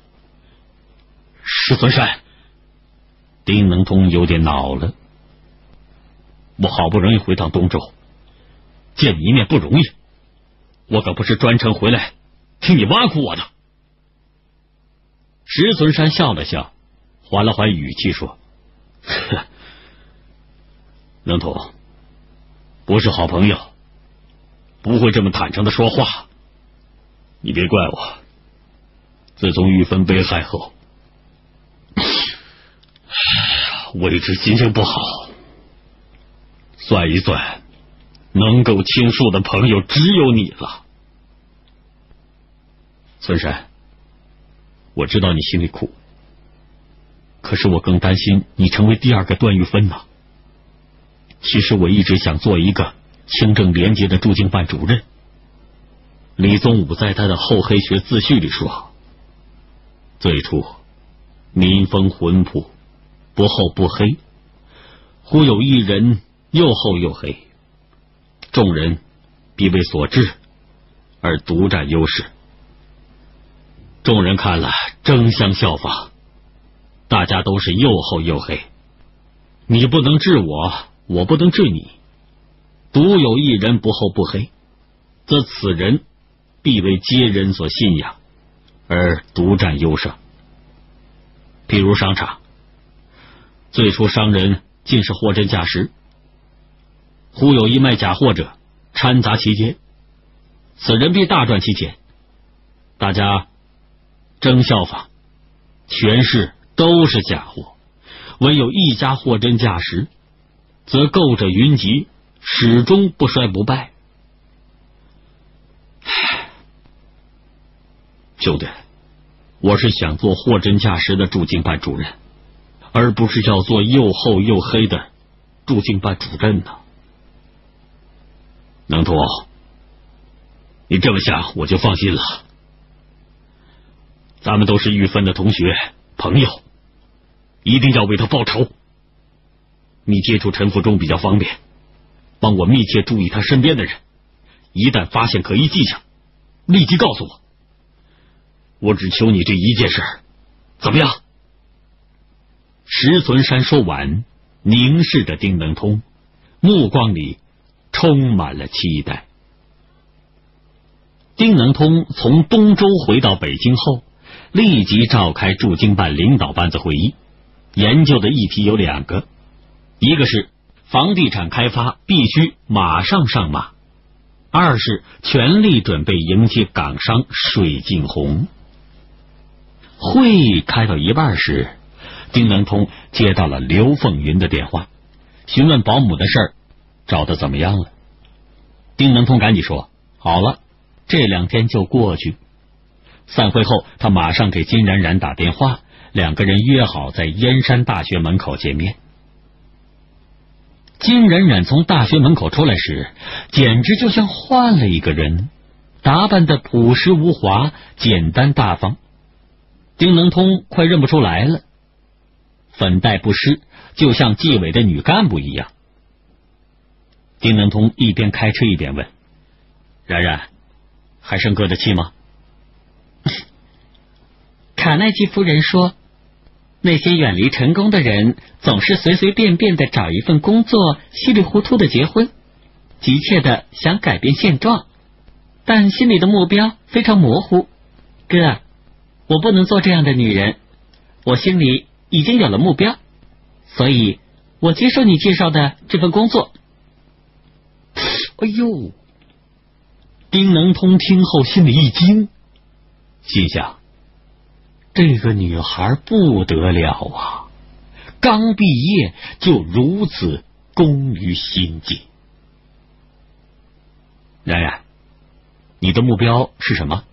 石尊山，丁能通有点恼了。我好不容易回趟东周。见你一面不容易，我可不是专程回来听你挖苦我的。石存山笑了笑，缓了缓语气说：“能统，不是好朋友，不会这么坦诚的说话。你别怪我。自从玉芬被害后，我一直心情不好。算一算。”能够倾诉的朋友只有你了，孙山。我知道你心里苦，可是我更担心你成为第二个段玉芬呐。其实我一直想做一个清正廉洁的驻京办主任。李宗武在他的《厚黑学自序》里说：“最初民风浑朴，不厚不黑，忽有一人又厚又黑。”众人必为所制，而独占优势。众人看了，争相效仿。大家都是又厚又黑，你不能治我，我不能治你。独有一人不厚不黑，则此人必为皆人所信仰，而独占优胜。譬如商场，最初商人竟是货真价实。忽有一卖假货者掺杂其间，此人必大赚其钱。大家争效仿，全市都是假货，唯有一家货真价实，则购者云集，始终不衰不败。兄弟，我是想做货真价实的驻京办主任，而不是要做又厚又黑的驻京办主任呢。能图，你这么想我就放心了。咱们都是玉芬的同学朋友，一定要为他报仇。你接触陈福忠比较方便，帮我密切注意他身边的人，一旦发现可疑迹象，立即告诉我。我只求你这一件事，怎么样？石存山说完，凝视着丁能通，目光里。充满了期待。丁能通从东周回到北京后，立即召开驻京办领导班子会议，研究的议题有两个：一个是房地产开发必须马上上马；二是全力准备迎接港商水镜红。会议开到一半时，丁能通接到了刘凤云的电话，询问保姆的事儿。找的怎么样了？丁能通赶紧说：“好了，这两天就过去。”散会后，他马上给金冉冉打电话，两个人约好在燕山大学门口见面。金冉冉从大学门口出来时，简直就像换了一个人，打扮的朴实无华、简单大方。丁能通快认不出来了，粉黛不施，就像纪委的女干部一样。丁能通一边开车一边问：“冉冉，还生哥的气吗？” 卡耐基夫人说：“那些远离成功的人，总是随随便便的找一份工作，稀里糊涂的结婚，急切的想改变现状。但心里的目标非常模糊。哥，我不能做这样的女人，我心里已经有了目标，所以我接受你介绍的这份工作。哎呦！丁能通听后心里一惊，心想：这个女孩不得了啊！刚毕业就如此工于心计。然然，你的目标是什么？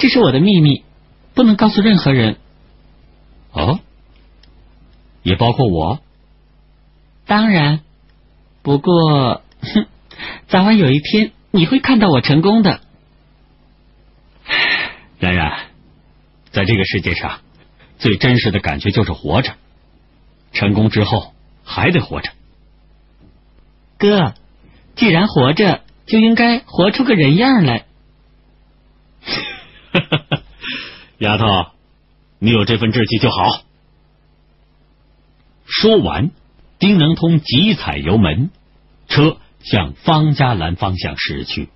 嗯，这是我的秘密，不能告诉任何人。哦，也包括我？当然，不过，哼。早晚有一天，你会看到我成功的，然然。在这个世界上，最真实的感觉就是活着。成功之后还得活着。哥，既然活着，就应该活出个人样来。丫头，你有这份志气就好。说完，丁能通急踩油门，车。向方家兰方向驶去。